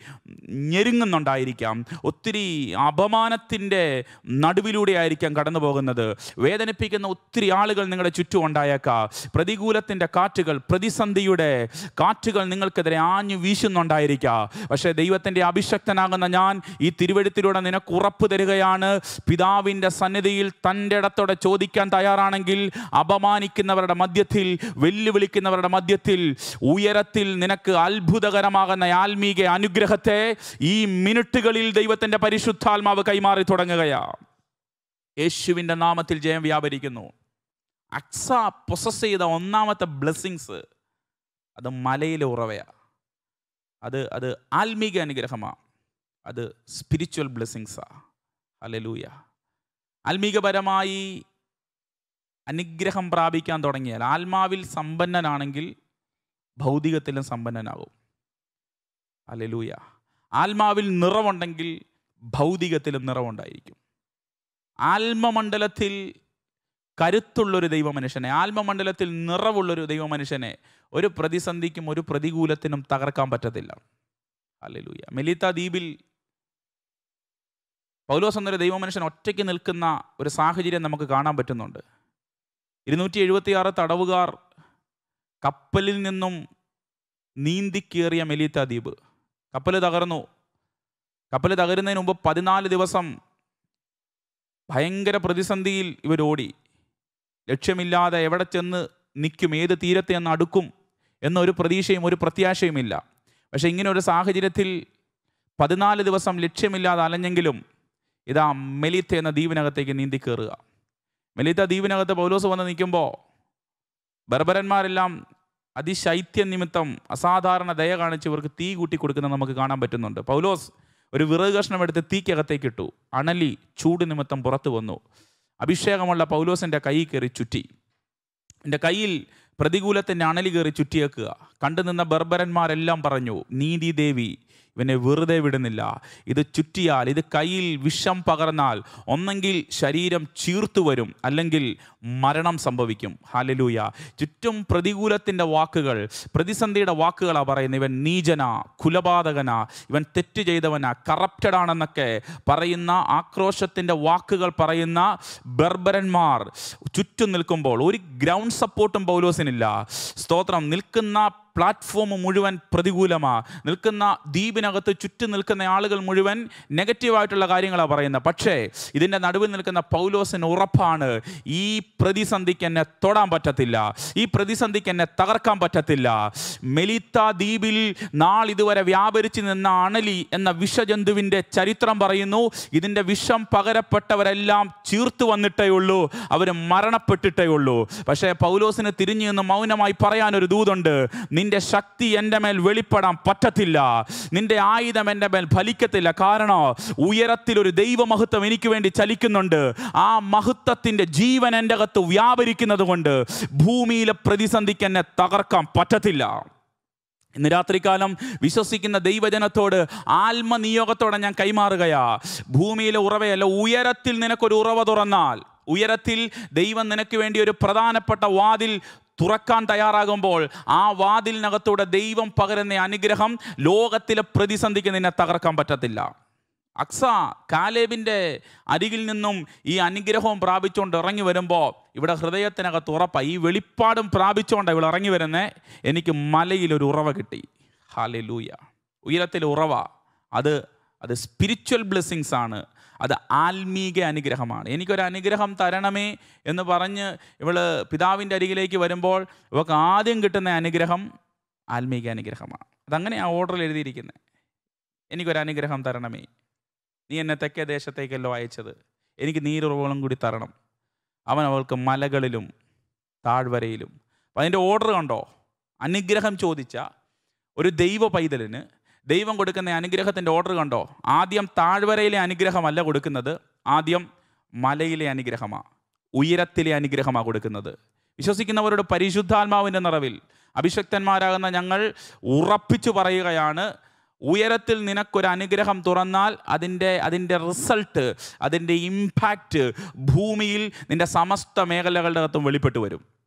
Speaker 1: ഞെരുങ്ങുന്നുണ്ടായിരിക്കാം ഒത്തിരി അപമാനത്തിന്റെ നടുവിലൂടെ ആയിരിക്കാം കടന്നു പോകുന്നത് വേദനിപ്പിക്കുന്ന ഒത്തിരി ആളുകൾ നിങ്ങളുടെ ചുറ്റും ഉണ്ടായേക്കാം. പ്രതികൂലത്തിന്റെ കാറ്റുകൾ പ്രതിസന്ധിയുടെ കാറ്റുകൾ നിങ്ങൾക്കെതിരെ ആഞ്ഞു വീശുന്നുണ്ടായിരിക്കാം. പക്ഷേ ദൈവത്തിന്റെ അഭിഷക്തനാകുന്ന ഞാൻ ഈ തിരുവഴുത്തിലൂടെ നിനക്ക് ഉറപ്പ് തരികയാണ്. പിതാവിന്റെ സന്നിധിയിൽ തന്റെ ഇടത്തോടെ ചോദിക്കാൻ തയ്യാറാണെങ്കിൽ അപമാനിക്കുന്നവരുടെ മധ്യത്തിൽ വെല്ലുവിളിക്കുന്നവരുടെ മധ്യത്തിൽ ഉയരത്തിൽ നിനക്ക് അത്ഭുതകരമാകുന്ന ആത്മീക അനുഗ്രഹത്തെ ഈ മിനിറ്റുകളിൽ ദൈവത്തിന്റെ പരിശുദ്ധാത്മാവ് കൈമാറി തുടങ്ങുകയാ. യേശുവിന്റെ നാമത്തിൽ ജയം വ്യാപരിക്കുന്നു. അക്സ പൊസസ് ചെയ്ത ഒന്നാമത്തെ ബ്ലെസ്സിങ്സ് അത് മലയിലെ ഉറവയാ. അത് അത് ആത്മീക അനുഗ്രഹമാണ് അത് സ്പിരിച്വൽ ബ്ലെസ്സിങ്സാ അലലൂയ ആത്മീകപരമായി അനുഗ്രഹം പ്രാപിക്കാൻ തുടങ്ങിയാൽ ആത്മാവിൽ സമ്പന്നനാണെങ്കിൽ ഭൗതികത്തിലും സമ്പന്നനാകും. അലലൂയ ആത്മാവിൽ നിറവുണ്ടെങ്കിൽ ഭൗതികത്തിലും നിറവുണ്ടായിരിക്കും. ആത്മമണ്ഡലത്തിൽ കരുത്തുള്ളൊരു ദൈവമനുഷ്യനെ ആത്മമണ്ഡലത്തിൽ നിറവുള്ളൊരു ദൈവമനുഷ്യനെ ഒരു പ്രതിസന്ധിക്കും ഒരു പ്രതികൂലത്തിനും തകർക്കാൻ പറ്റത്തില്ല. അലലൂയ മെലിത്ത ദ്വീപിൽ പൗലോസ് എന്നൊരു ദൈവമനുഷ്യൻ ഒറ്റയ്ക്ക് നിൽക്കുന്ന ഒരു സാഹചര്യം നമുക്ക് കാണാൻ പറ്റുന്നുണ്ട്. ഇരുന്നൂറ്റി എഴുപത്തിയാറ് തടവുകാർ കപ്പലിൽ നിന്നും നീന്തിക്കേറിയ മെലീത്ത ദ്വീപ് കപ്പൽ തകർന്നു. കപ്പൽ തകരുന്നതിന് മുമ്പ് പതിനാല് ദിവസം ഭയങ്കര പ്രതിസന്ധിയിൽ ഇവരോടി ലക്ഷ്യമില്ലാതെ എവിടെ ചെന്ന് നിൽക്കും ഏത് തീരത്തെ എന്ന് അടുക്കും എന്നൊരു പ്രതീക്ഷയും ഒരു പ്രത്യാശയുമില്ല. പക്ഷെ ഇങ്ങനെ ഒരു സാഹചര്യത്തിൽ പതിനാല് ദിവസം ലക്ഷ്യമില്ലാതെ അലഞ്ഞെങ്കിലും ഇതാ മെലിത്ത എന്ന ദ്വീപിനകത്തേക്ക് നീന്തി കയറുക. മെലിത്ത ദ്വീപിനകത്ത് പൗലോസ് വന്ന് നിൽക്കുമ്പോൾ ബർബരന്മാരെല്ലാം അതിശൈത്യ നിമിത്തം അസാധാരണ ദയ കാണിച്ച് ഇവർക്ക് തീ കൂട്ടി കൊടുക്കുന്നത് നമുക്ക് കാണാൻ പറ്റുന്നുണ്ട്. പൗലോസ് ഒരു വിറക് കഷ്ണം എടുത്ത് തീക്കകത്തേക്ക് ഇട്ടു. അണലി ചൂട് നിമിത്തം പുറത്തു വന്നു. അഭിഷേകമുള്ള പൗലോസിന്റെ കൈ കയറി ചുറ്റി. എന്റെ കയ്യിൽ പ്രതികൂലത്തിന്റെ അണലി കയറി ചുറ്റിയേക്കുക. കണ്ടു നിന്ന ബർബരന്മാരെല്ലാം പറഞ്ഞു നീതി ദേവി ഇവനെ വെറുതെ വിടുന്നില്ല. ഇത് ചുറ്റിയാൽ ഇത് കയ്യിൽ വിഷം പകർന്നാൽ ഒന്നെങ്കിൽ ശരീരം ചീർത്തു വരും അല്ലെങ്കിൽ മരണം സംഭവിക്കും. ഹാലലൂയ ചുറ്റും പ്രതികൂലത്തിന്റെ വാക്കുകൾ പ്രതിസന്ധിയുടെ വാക്കുകളാണ് പറയുന്നത്. ഇവൻ നീചന കുലപാതകന ഇവൻ തെറ്റ് ചെയ്തവന കറപ്റ്റഡ് ആണെന്നൊക്കെ പറയുന്ന ആക്രോശത്തിന്റെ വാക്കുകൾ പറയുന്ന ബർബരന്മാർ ചുറ്റും നിൽക്കുമ്പോൾ ഒരു ഗ്രൗണ്ട് സപ്പോർട്ടും പൗലോസിനില്ല. സ്തോത്രം. നിൽക്കുന്ന പ്ലാറ്റ്ഫോം മുഴുവൻ പ്രതികൂലമാണ് നിൽക്കുന്ന ദ്വീപിനകത്ത് ചുറ്റും നിൽക്കുന്ന ആളുകൾ മുഴുവൻ നെഗറ്റീവായിട്ടുള്ള കാര്യങ്ങളാണ് പറയുന്നത്. പക്ഷേ ഇതിന്റെ നടുവിൽ നിൽക്കുന്ന പൗലോസിന് ഉറപ്പാണ് ഈ പ്രതിസന്ധിക്ക് എന്നെ തൊടാൻ പറ്റത്തില്ല. ഈ പ്രതിസന്ധിക്ക് എന്നെ തകർക്കാൻ പറ്റത്തില്ല. മെലിത്ത ദ്വീപിൽ നാളിതുവരെ വ്യാപരിച്ചു നിന്ന അണലി എന്ന വിഷജന്തുവിന്റെ ചരിത്രം പറയുന്നു. ഇതിന്റെ വിഷം പകരപ്പെട്ടവരെല്ലാം ചീർത്തു വന്നിട്ടേ ഉള്ളൂ. അവർ മരണപ്പെട്ടിട്ടേ ഉള്ളൂ. പക്ഷേ പൗലോസിന് തിരിഞ്ഞു നിന്ന് മൗനമായി പറയാനൊരു ദൂതുണ്ട്. ദൂതുണ്ട് നിന്റെ ശക്തി എന്റെ മേൽ വെളിപ്പെടാൻ പറ്റത്തില്ല. നിന്റെ ആയുധം എന്റെ മേൽ ഫലിക്കത്തില്ല. കാരണം ഉയരത്തിൽ ഒരു ദൈവമഹത്വം എനിക്ക് വേണ്ടി ചലിക്കുന്നുണ്ട്. ആ മഹത്വത്തിന്റെ ജീവൻ എന്റെ അകത്ത് വ്യാപരിക്കുന്നത് കൊണ്ട് ഭൂമിയിലെ പ്രതിസന്ധിക്ക് എന്നെ തകർക്കാൻ പറ്റത്തില്ല. ഇന്ന് രാത്രികാലം വിശ്വസിക്കുന്ന ദൈവജനത്തോട് ആത്മനിയോഗത്തോടെ ഞാൻ കൈമാറുകയാ. ഭൂമിയിലെ ഉറവയല്ല ഉയരത്തിൽ നിനക്കൊരു ഉറവ തുറന്നാൽ. ഉയരത്തിൽ ദൈവം നിനക്ക് വേണ്ടി ഒരു പ്രധാനപ്പെട്ട വാതിൽ തുറക്കാൻ തയ്യാറാകുമ്പോൾ ആ വാതിലിനകത്തൂടെ ദൈവം പകരുന്ന അനുഗ്രഹം ലോകത്തിലെ പ്രതിസന്ധിക്ക് നിന്നെ തകർക്കാൻ പറ്റത്തില്ല. അക്സ കാലേബിന്റെ അരികിൽ നിന്നും ഈ അനുഗ്രഹവും പ്രാപിച്ചുകൊണ്ട് ഇറങ്ങി വരുമ്പോൾ ഇവിടെ ഹൃദയത്തിനകത്ത് ഉറപ്പായി ഈ വെളിപ്പാടും പ്രാപിച്ചുകൊണ്ട് ഇവിടെ ഇറങ്ങി വരുന്നേ. എനിക്ക് മലയിലൊരു ഉറവ കിട്ടി. ഹാലെ ലൂയ ഉയരത്തിലെ ഉറവ. അത് അത് സ്പിരിച്വൽ ബ്ലെസ്സിങ്സ് ആണ്. അത് ആത്മീക അനുഗ്രഹമാണ്. എനിക്കൊരു അനുഗ്രഹം തരണമേ എന്ന് പറഞ്ഞ് ഇവൾ പിതാവിന്റെ അരികിലേക്ക് വരുമ്പോൾ ഇവൾക്ക് ആദ്യം കിട്ടുന്ന അനുഗ്രഹം ആത്മീക അനുഗ്രഹമാണ്. അതങ്ങനെ ആ ഓർഡറിൽ എഴുതിയിരിക്കുന്നത് എനിക്കൊരു അനുഗ്രഹം തരണമേ. നീ എന്നെ തെക്കേ ദേശത്തേക്കല്ലോ അയച്ചത്. എനിക്ക് നീരുറവുകളും കൂടി തരണം. അവൻ അവൾക്ക് മലകളിലും താഴ്വരയിലും. അപ്പം അതിന്റെ ഓർഡർ കണ്ടോ? അനുഗ്രഹം ചോദിച്ച ഒരു ദൈവ പൈതലിന് ദൈവം കൊടുക്കുന്ന അനുഗ്രഹത്തിന്റെ ഓർഡർ കണ്ടോ? ആദ്യം താഴ്വരയിലെ അനുഗ്രഹമല്ല കൊടുക്കുന്നത് ആദ്യം മലയിലെ അനുഗ്രഹമാണ് ഉയരത്തിലെ അനുഗ്രഹമാണ് കൊടുക്കുന്നത്. വിശ്വസിക്കുന്നവരുടെ പരിശുദ്ധാത്മാവിന്റെ നിറവിൽ അഭിഷക്തന്മാരാകുന്ന ഞങ്ങൾ ഉറപ്പിച്ചു പറയുകയാണ് ഉയരത്തിൽ നിനക്കൊരു അനുഗ്രഹം തുറന്നാൽ അതിന്റെ അതിന്റെ റിസൾട്ട് അതിന്റെ ഇമ്പാക്റ്റ് ഭൂമിയിൽ നിന്റെ സമസ്ത മേഖലകളുടെ അകത്തും വെളിപ്പെട്ടു വരും.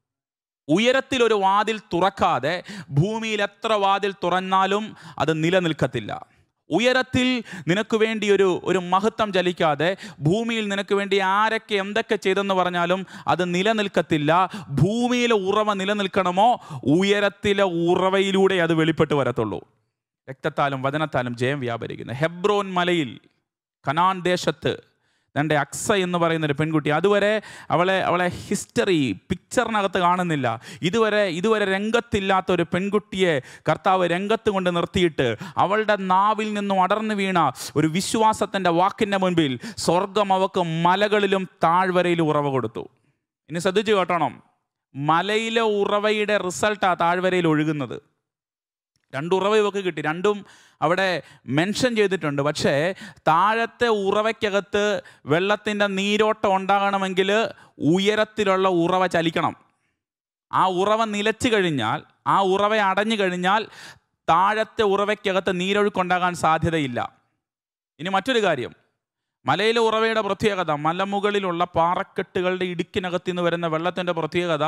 Speaker 1: ഉയരത്തിൽ ഒരു വാതിൽ തുറക്കാതെ ഭൂമിയിൽ എത്ര വാതിൽ തുറന്നാലും അത് നിലനിൽക്കത്തില്ല. ഉയരത്തിൽ നിനക്ക് വേണ്ടി ഒരു ഒരു മഹത്വം ചലിക്കാതെ ഭൂമിയിൽ നിനക്ക് വേണ്ടി ആരൊക്കെ എന്തൊക്കെ ചെയ്തെന്ന് പറഞ്ഞാലും അത് നിലനിൽക്കത്തില്ല. ഭൂമിയിലെ ഉറവ നിലനിൽക്കണമോ? ഉയരത്തിലെ ഉറവയിലൂടെ അത് വെളിപ്പെട്ട് വരത്തുള്ളൂ. രക്തത്താലും വചനത്താലും ജയം വ്യാപരിക്കുന്നു. ഹെബ്രോൻ മലയിൽ കനാൻ ദേശത്ത് തന്റെ അക്സ എന്ന് പറയുന്ന ഒരു പെൺകുട്ടി. അതുവരെ അവളെ അവളെ ഹിസ്റ്ററി പിക്ചറിനകത്ത് കാണുന്നില്ല. ഇതുവരെ ഇതുവരെ രംഗത്തില്ലാത്ത ഒരു പെൺകുട്ടിയെ കർത്താവ് രംഗത്ത് കൊണ്ട് നിർത്തിയിട്ട് അവളുടെ നാവിൽ നിന്നും അടർന്നു വീണ ഒരു വിശ്വാസത്തിന്റെ വാക്കിന്റെ മുൻപിൽ സ്വർഗം അവക്ക് മലകളിലും താഴ്വരയിലും ഉറവ കൊടുത്തു. ഇനി ശ്രദ്ധിച്ചു കേട്ടണം. മലയിലെ ഉറവയുടെ റിസൾട്ടാണ് താഴ്വരയിൽ ഒഴുകുന്നത്. രണ്ട് ഉറവ കിട്ടി. രണ്ടും അവിടെ മെൻഷൻ ചെയ്തിട്ടുണ്ട്. പക്ഷേ താഴത്തെ ഉറവയ്ക്കകത്ത് വെള്ളത്തിന്റെ നീരോട്ടം ഉണ്ടാകണമെങ്കിൽ ഉയരത്തിലുള്ള ഉറവ ചലിക്കണം. ആ ഉറവ നിലച്ചു കഴിഞ്ഞാൽ ആ ഉറവ അടഞ്ഞു കഴിഞ്ഞാൽ താഴത്തെ ഉറവയ്ക്കകത്ത് നീരൊഴുക്കുണ്ടാകാൻ സാധ്യതയില്ല. ഇനി മറ്റൊരു കാര്യം. മലയിലെ ഉറവയുടെ പ്രത്യേകത മലമുകളിലുള്ള പാറക്കെട്ടുകളുടെ ഇടുക്കിനകത്ത് നിന്ന് വരുന്ന വെള്ളത്തിന്റെ പ്രത്യേകത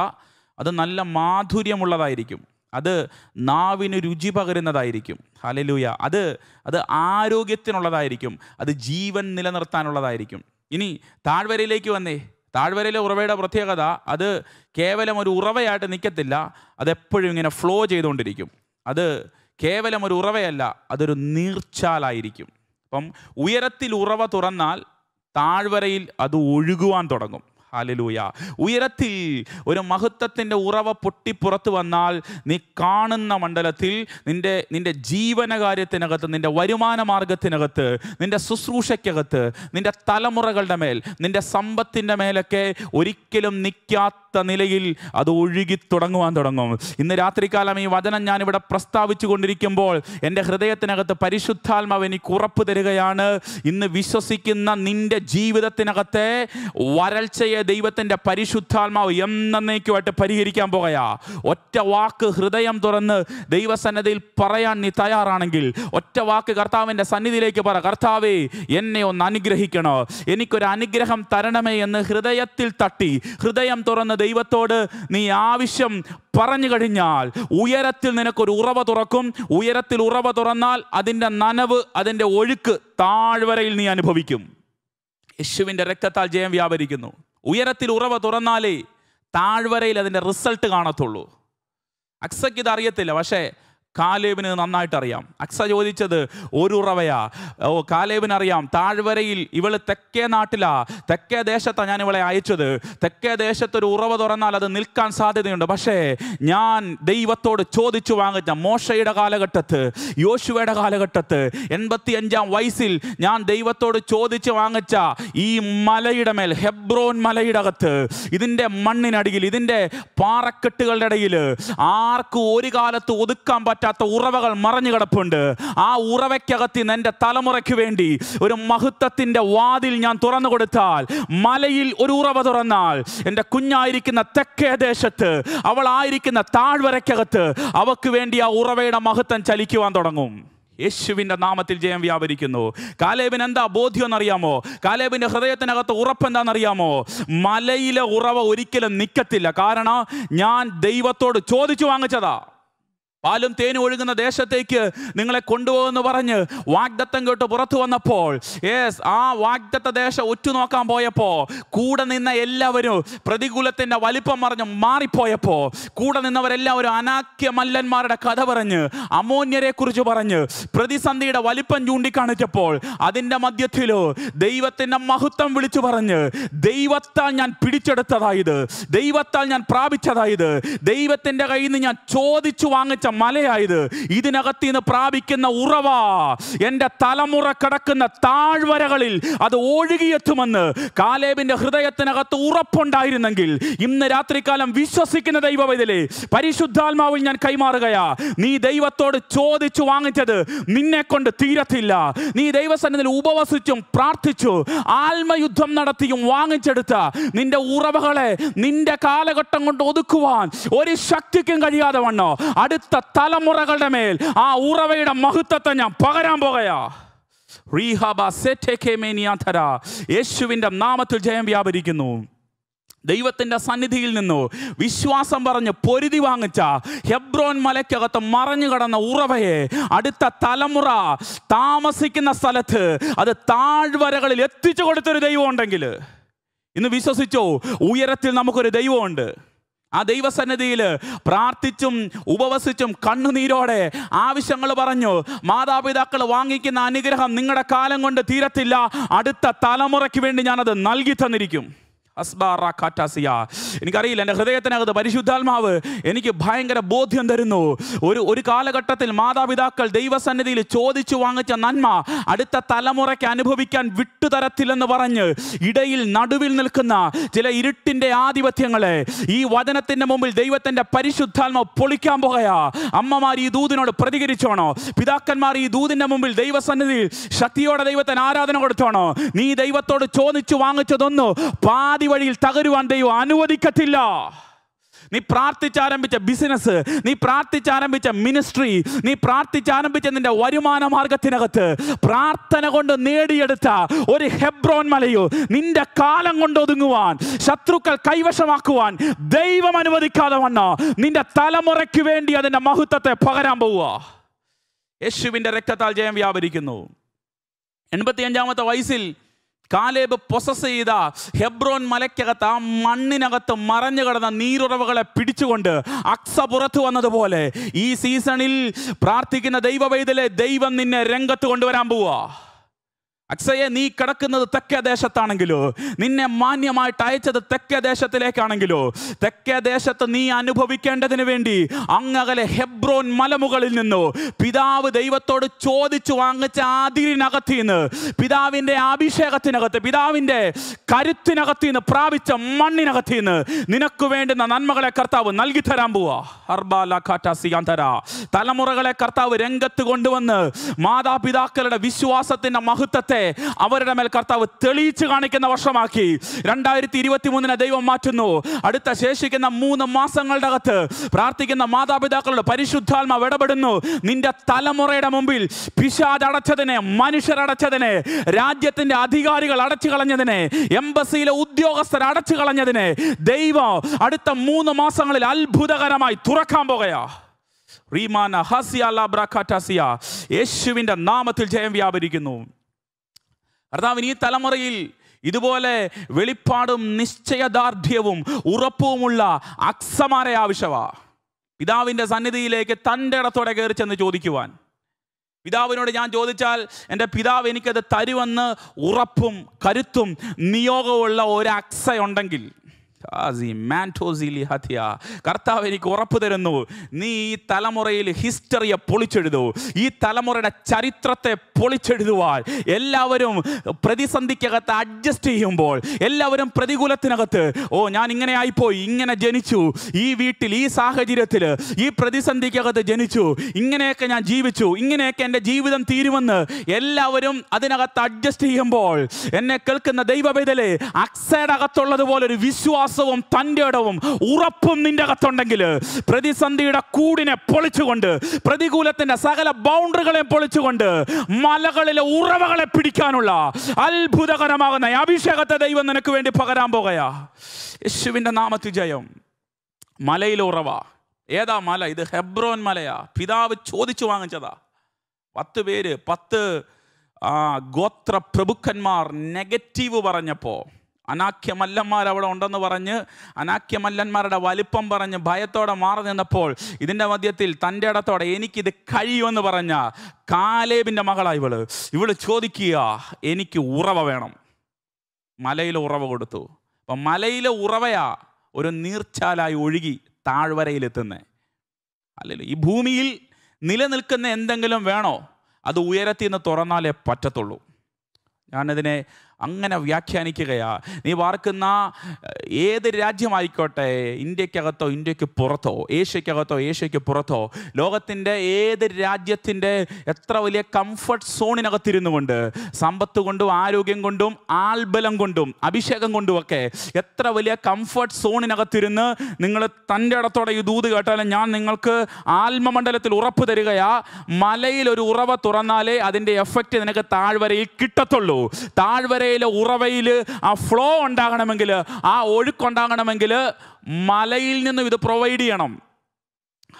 Speaker 1: അത് നല്ല മാധുര്യമുള്ളതായിരിക്കും. അത് നാവിന് രുചി പകരുന്നതായിരിക്കും. ഹലലൂയ അത് അത് ആരോഗ്യത്തിനുള്ളതായിരിക്കും. അത് ജീവൻ നിലനിർത്താനുള്ളതായിരിക്കും. ഇനി താഴ്വരയിലേക്ക് വന്നേ. താഴ്വരയിലെ ഉറവയുടെ പ്രത്യേകത അത് കേവലം ഒരു ഉറവയായിട്ട് നിൽക്കത്തില്ല അതെപ്പോഴും ഇങ്ങനെ ഫ്ലോ ചെയ്തുകൊണ്ടിരിക്കും. അത് കേവലം ഒരു ഉറവയല്ല അതൊരു നീർച്ചാലായിരിക്കും. അപ്പം ഉയരത്തിൽ ഉറവ തുറന്നാൽ താഴ്വരയിൽ അത് ഒഴുകുവാൻ തുടങ്ങും. ഹാലലൂയ. ഉയരത്തിൽ ഒരു മഹത്വത്തിന്റെ ഉറവ പൊട്ടി പുറത്തു വന്നാൽ നീ കാണുന്ന മണ്ഡലത്തിൽ നിന്റെ നിന്റെ ജീവനകാര്യത്തിനകത്ത് നിന്റെ വരുമാന മാർഗത്തിനകത്ത് നിന്റെ ശുശ്രൂഷയ്ക്കകത്ത് നിന്റെ തലമുറകളുടെ മേൽ നിന്റെ സമ്പത്തിന്റെ മേലൊക്കെ ഒരിക്കലും നിൽക്കാത്ത നിലയിൽ അത് ഒഴുകി തുടങ്ങുവാൻ തുടങ്ങും. ഇന്ന് രാത്രികാലം ഈ വചനം ഞാനിവിടെ പ്രസ്താവിച്ചു കൊണ്ടിരിക്കുമ്പോൾ എന്റെ ഹൃദയത്തിനകത്ത് പരിശുദ്ധാത്മാവ് എനിക്ക് ഉറപ്പ് തരികയാണ്. ഇന്ന് വിശ്വസിക്കുന്ന നിന്റെ ജീവിതത്തിനകത്തെ വരൾച്ചയെ ദൈവത്തിന്റെ പരിശുദ്ധാത്മാവ് എന്നേക്കുമായിട്ട് പരിഹരിക്കാൻ പോകയാ ഒറ്റ വാക്ക് ഹൃദയം തുറന്ന് ദൈവസന്നദ്ധയിൽ പറയാൻ നീ തയ്യാറാണെങ്കിൽ ഒറ്റ വാക്ക് കർത്താവിന്റെ സന്നിധിയിലേക്ക് പറ കർത്താവേ എന്നെ ഒന്ന് അനുഗ്രഹിക്കണോ? എനിക്കൊരു അനുഗ്രഹം തരണമേ എന്ന് ഹൃദയത്തിൽ തട്ടി ഹൃദയം തുറന്ന് ദൈവത്തോട് നീ ആവശ്യം പറഞ്ഞു കഴിഞ്ഞാൽ ഉയരത്തിൽ നിനക്കൊരു ഉറവ തുറക്കും. ഉയരത്തിൽ ഉറവ തുറന്നാൽ അതിന്റെ നനവ് അതിന്റെ ഒഴുക്ക് താഴ്വരയിൽ നീ അനുഭവിക്കും. യേശുവിന്റെ രക്തത്താൽ ജയം വ്യാപരിക്കുന്നു. ഉയരത്തിൽ ഉറവ തുറന്നാലേ താഴ്വരയിൽ അതിന്റെ റിസൾട്ട് കാണത്തുള്ളൂ. അക്സയ്ക്ക് ഇത് അറിയത്തില്ല പക്ഷേ കാലേബിന് നന്നായിട്ട് അറിയാം അക്സ ചോദിച്ചത് ഒരു ഉറവയാ ഓ കാലേബിന് അറിയാം താഴ്വരയിൽ ഇവൾ തെക്കേ നാട്ടിലാ. തെക്കേ ദേശത്താണ് ഞാൻ ഇവളെ അയച്ചത്. തെക്കേ ദേശത്ത് ഒരു ഉറവ തുറന്നാൽ അത് നിൽക്കാൻ സാധ്യതയുണ്ട്. പക്ഷേ ഞാൻ ദൈവത്തോട് ചോദിച്ചു വാങ്ങിച്ച മോശയുടെ കാലഘട്ടത്ത് യോശുവയുടെ കാലഘട്ടത്ത് എൺപത്തി അഞ്ചാം വയസ്സിൽ ഞാൻ ദൈവത്തോട് ചോദിച്ചു വാങ്ങിച്ച ഈ മലയുടെ മേൽ ഹെബ്രോൻ മലയുടെ അകത്ത് ഇതിന്റെ മണ്ണിനടിയിൽ ഇതിന്റെ പാറക്കെട്ടുകളുടെ ഇടയിൽ ആർക്കും ഒരു കാലത്ത് ഒതുക്കാൻ പറ്റാത്ത ഉറവകൾ മറഞ്ഞു കിടപ്പുണ്ട്. ആ ഉറവയ്ക്കകത്ത് നിന്ന് എന്റെ തലമുറയ്ക്ക് വേണ്ടി ഒരു മഹത്വത്തിന്റെ വാതിൽ ഞാൻ തുറന്നു കൊടുത്താൽ മലയിൽ ഒരു ഉറവ തുറന്നാൽ എന്റെ കുഞ്ഞായിരിക്കുന്ന തെക്കേ ദേശത്ത് അവളായിരിക്കുന്ന താഴ്വരയ്ക്കകത്ത് അവക്ക് വേണ്ടി ആ ഉറവയുടെ മഹത്വം ചലിക്കുവാൻ തുടങ്ങും. യേശുവിന്റെ നാമത്തിൽ ജയം വ്യാപരിക്കുന്നു. കാലേബിന് എന്താ ബോധ്യം എന്നറിയാമോ കാലേബിന്റെ ഹൃദയത്തിനകത്ത് ഉറപ്പെന്താണെന്നറിയാമോ മലയിലെ ഉറവ ഒരിക്കലും നിൽക്കത്തില്ല കാരണം ഞാൻ ദൈവത്തോട് ചോദിച്ചു വാങ്ങിച്ചതാ. പാലും തേനും ഒഴുകുന്ന ദേശത്തേക്ക് നിങ്ങളെ കൊണ്ടുപോകുമെന്ന് പറഞ്ഞ് വാഗ്ദത്തം കേട്ട് പുറത്തു വന്നപ്പോൾ യേസ് ആ വാഗ്ദത്ത ദേശം ഉറ്റുനോക്കാൻ പോയപ്പോൾ കൂടെ നിന്ന എല്ലാവരും പ്രതികൂലത്തിന്റെ വലിപ്പം പറഞ്ഞ് മാറിപ്പോയപ്പോൾ കൂടെ നിന്നവരെല്ലാവരും അനാക്യ മല്ലന്മാരുടെ കഥ പറഞ്ഞ് അമോന്യരെ കുറിച്ച് പറഞ്ഞ് പ്രതിസന്ധിയുടെ വലിപ്പം ചൂണ്ടിക്കാണിച്ചപ്പോൾ അതിന്റെ മധ്യത്തിലോ ദൈവത്തിന്റെ മഹത്വം വിളിച്ചു പറഞ്ഞ് ദൈവത്താൽ ഞാൻ പിടിച്ചെടുത്തതായത് ദൈവത്താൽ ഞാൻ പ്രാപിച്ചതായത് ദൈവത്തിന്റെ കയ്യിൽ നിന്ന് ഞാൻ ചോദിച്ചു വാങ്ങിച്ച മലയായത് ഇതിനകത്ത് നിന്ന് പ്രാപിക്കുന്ന ഉറവ എന്റെ തലമുറ കിടക്കുന്ന താഴ്വരകളിൽ അത് ഒഴുകിയെത്തുമെന്ന് കാലേബിന്റെ ഹൃദയത്തിനകത്ത് ഉറപ്പുണ്ടായിരുന്നെങ്കിൽ ഇന്ന് രാത്രികാലം വിശ്വസിക്കുന്ന ദൈവം ഇതിലെ. പരിശുദ്ധാത്മാവിൽ ഞാൻ കൈമാറുകയാ. നീ ദൈവത്തോട് ചോദിച്ചു വാങ്ങിച്ചത് നിന്നെ കൊണ്ട് തീരത്തില്ല. നീ ദൈവസന്നിധിയിൽ ഉപവസിച്ചും പ്രാർത്ഥിച്ചു ആത്മയുദ്ധം നടത്തിയും വാങ്ങിച്ചെടുത്ത നിന്റെ ഉറവകളെ നിന്റെ കാലഘട്ടം കൊണ്ട് ഒതുക്കുവാൻ ഒരു ശക്തിക്കും കഴിയാതെ വണ്ണോ അടുത്ത തലമുറകളുടെ മേൽ ആ ഉറവയുടെ മഹത്വത്തെ ഞാൻ പകരാൻ പോകയാ. യേശുവിന്റെ നാമത്തിൽ ജയം വ്യാപരിക്കുന്നു. ദൈവത്തിന്റെ സന്നിധിയിൽ നിന്നു വിശ്വാസം പറഞ്ഞ് പൊരുതി വാങ്ങിച്ച ഹെബ്രോൻ മലയ്ക്കകത്ത് മറഞ്ഞു കിടന്ന ഉറവയെ അടുത്ത തലമുറ താമസിക്കുന്ന സ്ഥലത്ത് അത് താഴ്വരകളിൽ എത്തിച്ചു കൊടുത്തൊരു ദൈവം ഉണ്ടെങ്കിൽ ഇന്ന് വിശ്വസിച്ചോ? ഉയരത്തിൽ നമുക്കൊരു ദൈവമുണ്ട്. ആ ദൈവസന്നിധിയിൽ പ്രാർത്ഥിച്ചും ഉപവസിച്ചും കണ്ണുനീരോടെ ആവശ്യങ്ങൾ പറഞ്ഞു. മാതാപിതാക്കൾ വാങ്ങിക്കുന്ന അനുഗ്രഹം നിങ്ങളുടെ കാലം കൊണ്ട് തീരത്തില്ല. അടുത്ത തലമുറയ്ക്ക് വേണ്ടി ഞാനത് നൽകി തന്നിരിക്കും. എനിക്കറിയില്ല എന്റെ ഹൃദയത്തിനകത്ത് പരിശുദ്ധാത്മാവ് എനിക്ക് ഭയങ്കര ബോധ്യം തരുന്നു. ഒരു ഒരു കാലഘട്ടത്തിൽ മാതാപിതാക്കൾ ദൈവസന്നിധിയിൽ ചോദിച്ചു വാങ്ങിച്ച നന്മ അടുത്ത തലമുറയ്ക്ക് അനുഭവിക്കാൻ വിട്ടുതരത്തില്ലെന്ന് പറഞ്ഞ് ഇടയിൽ നടുവിൽ നിൽക്കുന്ന ചില ഇരുട്ടിന്റെ ആധിപത്യങ്ങളെ ഈ വചനത്തിന്റെ മുമ്പിൽ ദൈവത്തിന്റെ പരിശുദ്ധാത്മാവ് പൊളിക്കാൻ പോകയാ. അമ്മമാർ ഈ ദൂതിനോട് പ്രതികരിച്ചോണോ? പിതാക്കന്മാർ ഈ ദൂതിന്റെ മുമ്പിൽ ദൈവസന്നിധിയിൽ ശക്തിയോടെ ദൈവത്തിന് ആരാധന കൊടുത്തോണോ? നീ ദൈവത്തോട് ചോദിച്ചു വാങ്ങിച്ചതൊന്നു പാതി വഴിയിൽ തകരുവാൻ ദൈവം അനുവദിക്കത്തില്ല. നീ പ്രാർത്ഥിച്ചാരംഭിച്ച ബിസിനസ് നീ പ്രാർത്ഥിച്ചാരംഭിച്ച മിനിസ്ട്രി നീ പ്രാർത്ഥിച്ചാരംഭിച്ച നിന്റെ വരുമാന മാർഗത്തിനകത്ത് പ്രാർത്ഥന കൊണ്ട് നേടിയെടുത്ത ഒരു ഹെബ്രോൻ മലയോ നിന്റെ കാലം കൊണ്ട് ഒതുങ്ങുവാൻ ശത്രുക്കൾ കൈവശമാക്കുവാൻ ദൈവം അനുവദിക്കാതെ വണ്ണ നിന്റെ തലമുറയ്ക്ക് വേണ്ടി അതിന്റെ മഹത്വത്തെ പകരാൻ പോവുക. യേശുവിന്റെ രക്തത്താൽ ജയം വ്യാപരിക്കുന്നു. എൺപത്തിയഞ്ചാമത്തെ വയസ്സിൽ കാലേബ് പൊസസ് ചെയ്ത ഹെബ്രോൻ മലയ്ക്കകത്ത് ആ മണ്ണിനകത്ത് മറഞ്ഞു കിടന്ന നീരുറവുകളെ പിടിച്ചുകൊണ്ട് അക്സ പുറത്തു വന്നതുപോലെ ഈ സീസണിൽ പ്രാർത്ഥിക്കുന്ന ദൈവവൈതലെ ദൈവം നിന്നെ രംഗത്ത് കൊണ്ടുവരാൻ പോവാ അക്സയെ നീ കിടക്കുന്നത് തെക്കേ ദേശത്താണെങ്കിലോ? നിന്നെ മാന്യമായിട്ട് അയച്ചത് തെക്കേ ദേശത്തിലേക്കാണെങ്കിലോ? തെക്കേ ദേശത്ത് നീ അനുഭവിക്കേണ്ടതിന് വേണ്ടി അങ്ങകലെ ഹെബ്രോൻ മലമുകളിൽ നിന്നോ പിതാവ് ദൈവത്തോട് ചോദിച്ചു വാങ്ങിച്ച അതിരിനകത്ത് നിന്ന് പിതാവിന്റെ അഭിഷേകത്തിനകത്ത് പിതാവിന്റെ കരുത്തിനകത്ത് നിന്ന് പ്രാപിച്ച മണ്ണിനകത്ത് നിന്ന് നിനക്ക് വേണ്ടുന്ന നന്മകളെ കർത്താവ് നൽകി തരാൻ പോവാ. തലമുറകളെ കർത്താവ് രംഗത്ത് കൊണ്ടുവന്ന് മാതാപിതാക്കളുടെ വിശ്വാസത്തിന്റെ മഹത്വത്തെ അവരുടെ മേൽ കർത്താവ് തെളിയിച്ചു കാണിക്കുന്ന വർഷമാക്കി. രണ്ടായിരത്തി ഇരുപത്തി മൂന്നിനെ ദൈവം മാറ്റുന്നു. അടുത്ത ശേഷിക്കുന്ന മൂന്ന് മാസങ്ങളുടെ അകത്ത് പ്രാർത്ഥിക്കുന്ന മാതാപിതാക്കളുടെ പരിശുദ്ധാത്മാവ് ഇടപെടുന്നു. നിന്റെ തലമുറയുടെ മുമ്പിൽ പിശാജ് അടച്ചതിനെ മനുഷ്യരടച്ചതിനെ രാജ്യത്തിന്റെ അധികാരികൾ അടച്ചു കളഞ്ഞതിനെ എംബസിയിലെ ഉദ്യോഗസ്ഥർ അടച്ചു കളഞ്ഞതിനെ ദൈവം അടുത്ത മൂന്ന് മാസങ്ങളിൽ അത്ഭുതകരമായി തുറക്കാൻ പോകയാ. റീമാന ഹസിയ ലാബ്രാഖാറ്റാസിയ നാമത്തിൽ ജയം വ്യാപരിക്കുന്നു. കർത്താവിന് ഈ തലമുറയിൽ ഇതുപോലെ വെളിപ്പാടും നിശ്ചയദാർഢ്യവും ഉറപ്പുമുള്ള അക്സമാരെ ആവശ്യമാ പിതാവിന്റെ സന്നിധിയിലേക്ക് തന്റെ ഇടത്തോടെ കയറി ചെന്ന് ചോദിക്കുവാൻ. പിതാവിനോട് ഞാൻ ചോദിച്ചാൽ എന്റെ പിതാവ് എനിക്കത് തരുമെന്ന് ഉറപ്പും കരുത്തും നിയോഗമുള്ള ഒരു അക്സയുണ്ടെങ്കിൽ കർത്താവ് എനിക്ക് ഉറപ്പ് തരുന്നു. നീ ഈ തലമുറയിൽ ഹിസ്റ്ററിയെ പൊളിച്ചെഴുതൂ. ഈ തലമുറയുടെ ചരിത്രത്തെ പൊളിച്ചെഴുതുവാൻ എല്ലാവരും പ്രതിസന്ധിക്കകത്ത് അഡ്ജസ്റ്റ് ചെയ്യുമ്പോൾ എല്ലാവരും പ്രതികൂലത്തിനകത്ത് ഓ ഞാൻ ഇങ്ങനെ ആയിപ്പോയി ഇങ്ങനെ ജനിച്ചു. ഈ വീട്ടിൽ ഈ സാഹചര്യത്തിൽ ഈ പ്രതിസന്ധിക്കകത്ത് ജനിച്ചു. ഇങ്ങനെയൊക്കെ ഞാൻ ജീവിച്ചു. ഇങ്ങനെയൊക്കെ എന്റെ ജീവിതം തീരുമെന്ന് എല്ലാവരും അതിനകത്ത് അഡ്ജസ്റ്റ് ചെയ്യുമ്പോൾ എന്നെ കേൾക്കുന്ന ദൈവവേദലെ അക്സയുടെ അകത്തുള്ളതുപോലെ ഒരു വിശ്വാസവും തന്റെ ഇടവും ഉറപ്പും നിന്റെ അകത്തുണ്ടെങ്കിൽ പ്രതിസന്ധിയുടെ കൂടിനെ പൊളിച്ചുകൊണ്ട് പ്രതികൂലത്തിന്റെ സകല ബൗണ്ടറികളെ പൊളിച്ചുകൊണ്ട് മലകളിലെ ഉറവകളെ പിടിക്കാനുള്ള അത്ഭുതകരമാകുന്ന അഭിഷേകത്തെ ദൈവം നിനക്ക് വേണ്ടി പകരാൻ പോകയാ യേശുവിന്റെ നാമത്തിൽ ജയം. മലയിലെ ഉറവ. ഏതാ മല? ഇത് ഹെബ്രോൻ മലയാ. പിതാവ് ചോദിച്ചു വാങ്ങിച്ചതാ. പത്ത് പേര് പത്ത് ഗോത്ര പ്രഭുക്കന്മാർ നെഗറ്റീവ് പറഞ്ഞപ്പോൾ അനാഖ്യമല്ലന്മാർ അവിടെ ഉണ്ടെന്ന് പറഞ്ഞ് അനാഖ്യമല്ലന്മാരുടെ വലിപ്പം പറഞ്ഞ് ഭയത്തോടെ മാറി നിന്നപ്പോൾ ഇതിന്റെ മധ്യത്തിൽ തന്റെ ഇടത്തോടെ എനിക്കിത് കഴിയുമെന്ന് പറഞ്ഞ കാലേബിന്റെ മകളാ ഇവൾ. ഇവൾ ചോദിക്കുക എനിക്ക് ഉറവ വേണം. മലയിൽ ഉറവ കൊടുത്തു. അപ്പം മലയിലെ ഉറവയാ ഒരു നീർച്ചാലായി ഒഴുകി താഴ്വരയിലെത്തുന്നത് അല്ലല്ലോ ഈ ഭൂമിയിൽ നിലനിൽക്കുന്ന എന്തെങ്കിലും വേണോ അത് ഉയരത്തിൽ നിന്ന് തുറന്നാലേ പറ്റത്തുള്ളൂ. ഞാനതിനെ അങ്ങനെ വ്യാഖ്യാനിക്കുകയാ. നീ വാർക്കുന്ന ഏത് രാജ്യമായിക്കോട്ടെ ഇന്ത്യക്കകത്തോ ഇന്ത്യയ്ക്ക് പുറത്തോ ഏഷ്യക്കകത്തോ ഏഷ്യക്ക് പുറത്തോ ലോകത്തിന്റെ ഏത് രാജ്യത്തിന്റെ എത്ര വലിയ കംഫർട്ട് സോണിനകത്തിരുന്നു കൊണ്ട് സമ്പത്ത് കൊണ്ടും ആരോഗ്യം കൊണ്ടും ആൽബലം കൊണ്ടും അഭിഷേകം കൊണ്ടുമൊക്കെ എത്ര വലിയ കംഫർട്ട് സോണിനകത്തിരുന്ന് നിങ്ങൾ തന്റെ ഇടത്തോടെ ഈ ദൂത് കേട്ടാലും ഞാൻ നിങ്ങൾക്ക് ആത്മമണ്ഡലത്തിൽ ഉറപ്പ് തരികയാ. മലയിൽ ഒരു ഉറവ തുറന്നാലേ അതിന്റെ എഫക്റ്റ് നിനക്ക് താഴ്വരയിൽ കിട്ടത്തുള്ളൂ. താഴ്വരയിലെ ഉറവയിൽ ആ ഫ്ലോ ഉണ്ടാകണമെങ്കിൽ ആ ഒഴുക്കുണ്ടാകണമെങ്കിൽ മലയിൽ നിന്നും ഇത് പ്രൊവൈഡ് ചെയ്യണം.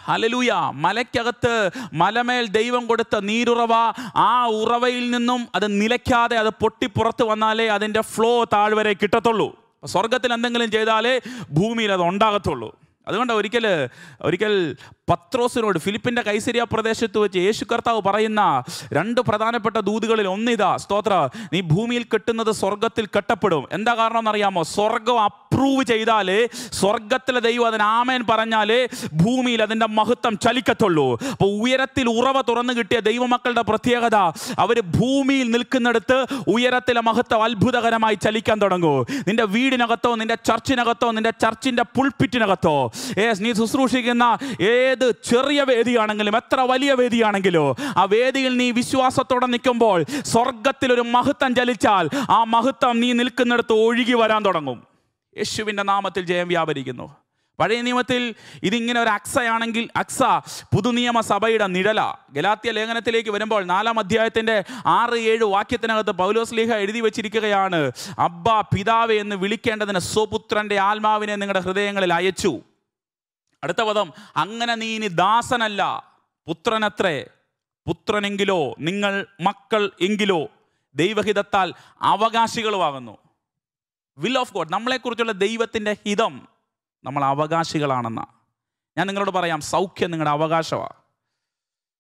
Speaker 1: ഹലലൂയ മലയ്ക്കകത്ത് മലമേൽ ദൈവം കൊടുത്ത നീരുറവ ആ ഉറവയിൽ നിന്നും അത് നിലയ്ക്കാതെ അത് പൊട്ടി പുറത്ത് വന്നാലേ അതിന്റെ ഫ്ലോ താഴ്വരെ കിട്ടത്തുള്ളൂ. സ്വർഗത്തിൽ എന്തെങ്കിലും ചെയ്താലേ ഭൂമിയിൽ അത് ഉണ്ടാകത്തുള്ളൂ. അതുകൊണ്ട് ഒരിക്കൽ ഒരിക്കൽ പത്രോസിനോട് ഫിലിപ്പിന്റെ കൈസരിയ പ്രദേശത്ത് വെച്ച് യേശു കർത്താവ് പറയുന്ന രണ്ട് പ്രധാനപ്പെട്ട ദൂതുകളിൽ ഒന്നിതാ സ്തോത്ര നീ ഭൂമിയിൽ കെട്ടുന്നത് സ്വർഗത്തിൽ കെട്ടപ്പെടും. എന്താ കാരണം എന്നറിയാമോ? സ്വർഗം അപ്രൂവ് ചെയ്താൽ സ്വർഗത്തിലെ ദൈവം അതിന് ആമേൻ പറഞ്ഞാലേ ഭൂമിയിൽ അതിന്റെ മഹത്വം ചലിക്കത്തുള്ളൂ. അപ്പോൾ ഉയരത്തിൽ ഉറവ തുറന്നു കിട്ടിയ ദൈവമക്കളുടെ പ്രത്യേകത അവർ ഭൂമിയിൽ നിൽക്കുന്നിടത്ത് ഉയരത്തിലെ മഹത്വം അത്ഭുതകരമായി ചലിക്കാൻ തുടങ്ങും. നിന്റെ വീടിനകത്തോ നിന്റെ ചർച്ചിനകത്തോ നിന്റെ ചർച്ചിന്റെ പുൾപ്പിറ്റിനകത്തോ നീ ശുശ്രൂഷിക്കുന്ന ഏത് ചെറിയ വേദിയാണെങ്കിലും എത്ര വലിയ വേദിയാണെങ്കിലോ ആ വേദിയിൽ നീ വിശ്വാസത്തോടെ നിൽക്കുമ്പോൾ സ്വർഗത്തിൽ ഒരു മഹത്വം ചലിച്ചാൽ ആ മഹത്വം നീ നിൽക്കുന്നിടത്ത് ഒഴുകി വരാൻ തുടങ്ങും. യേശുവിന്റെ നാമത്തിൽ ജയം വ്യാപരിക്കുന്നു. പഴയ നിയമത്തിൽ ഇതിങ്ങനെ ഒരു അക്സയാണെങ്കിൽ അക്സ പുതുനിയമ സഭയുടെ നിഴല. ഗലാത്യ ലേഖനത്തിലേക്ക് വരുമ്പോൾ നാലാം അധ്യായത്തിന്റെ ആറ് ഏഴ് വാക്യത്തിനകത്ത് പൗലോസ് ലീഹ എഴുതി വെച്ചിരിക്കുകയാണ് അബ്ബ പിതാവെ എന്ന് വിളിക്കേണ്ടതിന് സ്വപുത്രന്റെ ആത്മാവിനെ നിങ്ങളുടെ ഹൃദയങ്ങളിൽ അയച്ചു. അടുത്ത പദം അങ്ങനെ നീ ഇനി ദാസനല്ല പുത്രനത്രേ പുത്രനെങ്കിലോ നിങ്ങൾ മക്കൾ എങ്കിലോ ദൈവഹിതത്താൽ അവകാശികളുമാകുന്നു. വിൽ ഓഫ് ഗോഡ് നമ്മളെക്കുറിച്ചുള്ള ദൈവത്തിന്റെ ഹിതം നമ്മൾ അവകാശികളാണെന്ന ഞാൻ നിങ്ങളോട് പറയാം സൗഖ്യം നിങ്ങളുടെ അവകാശമാണ്.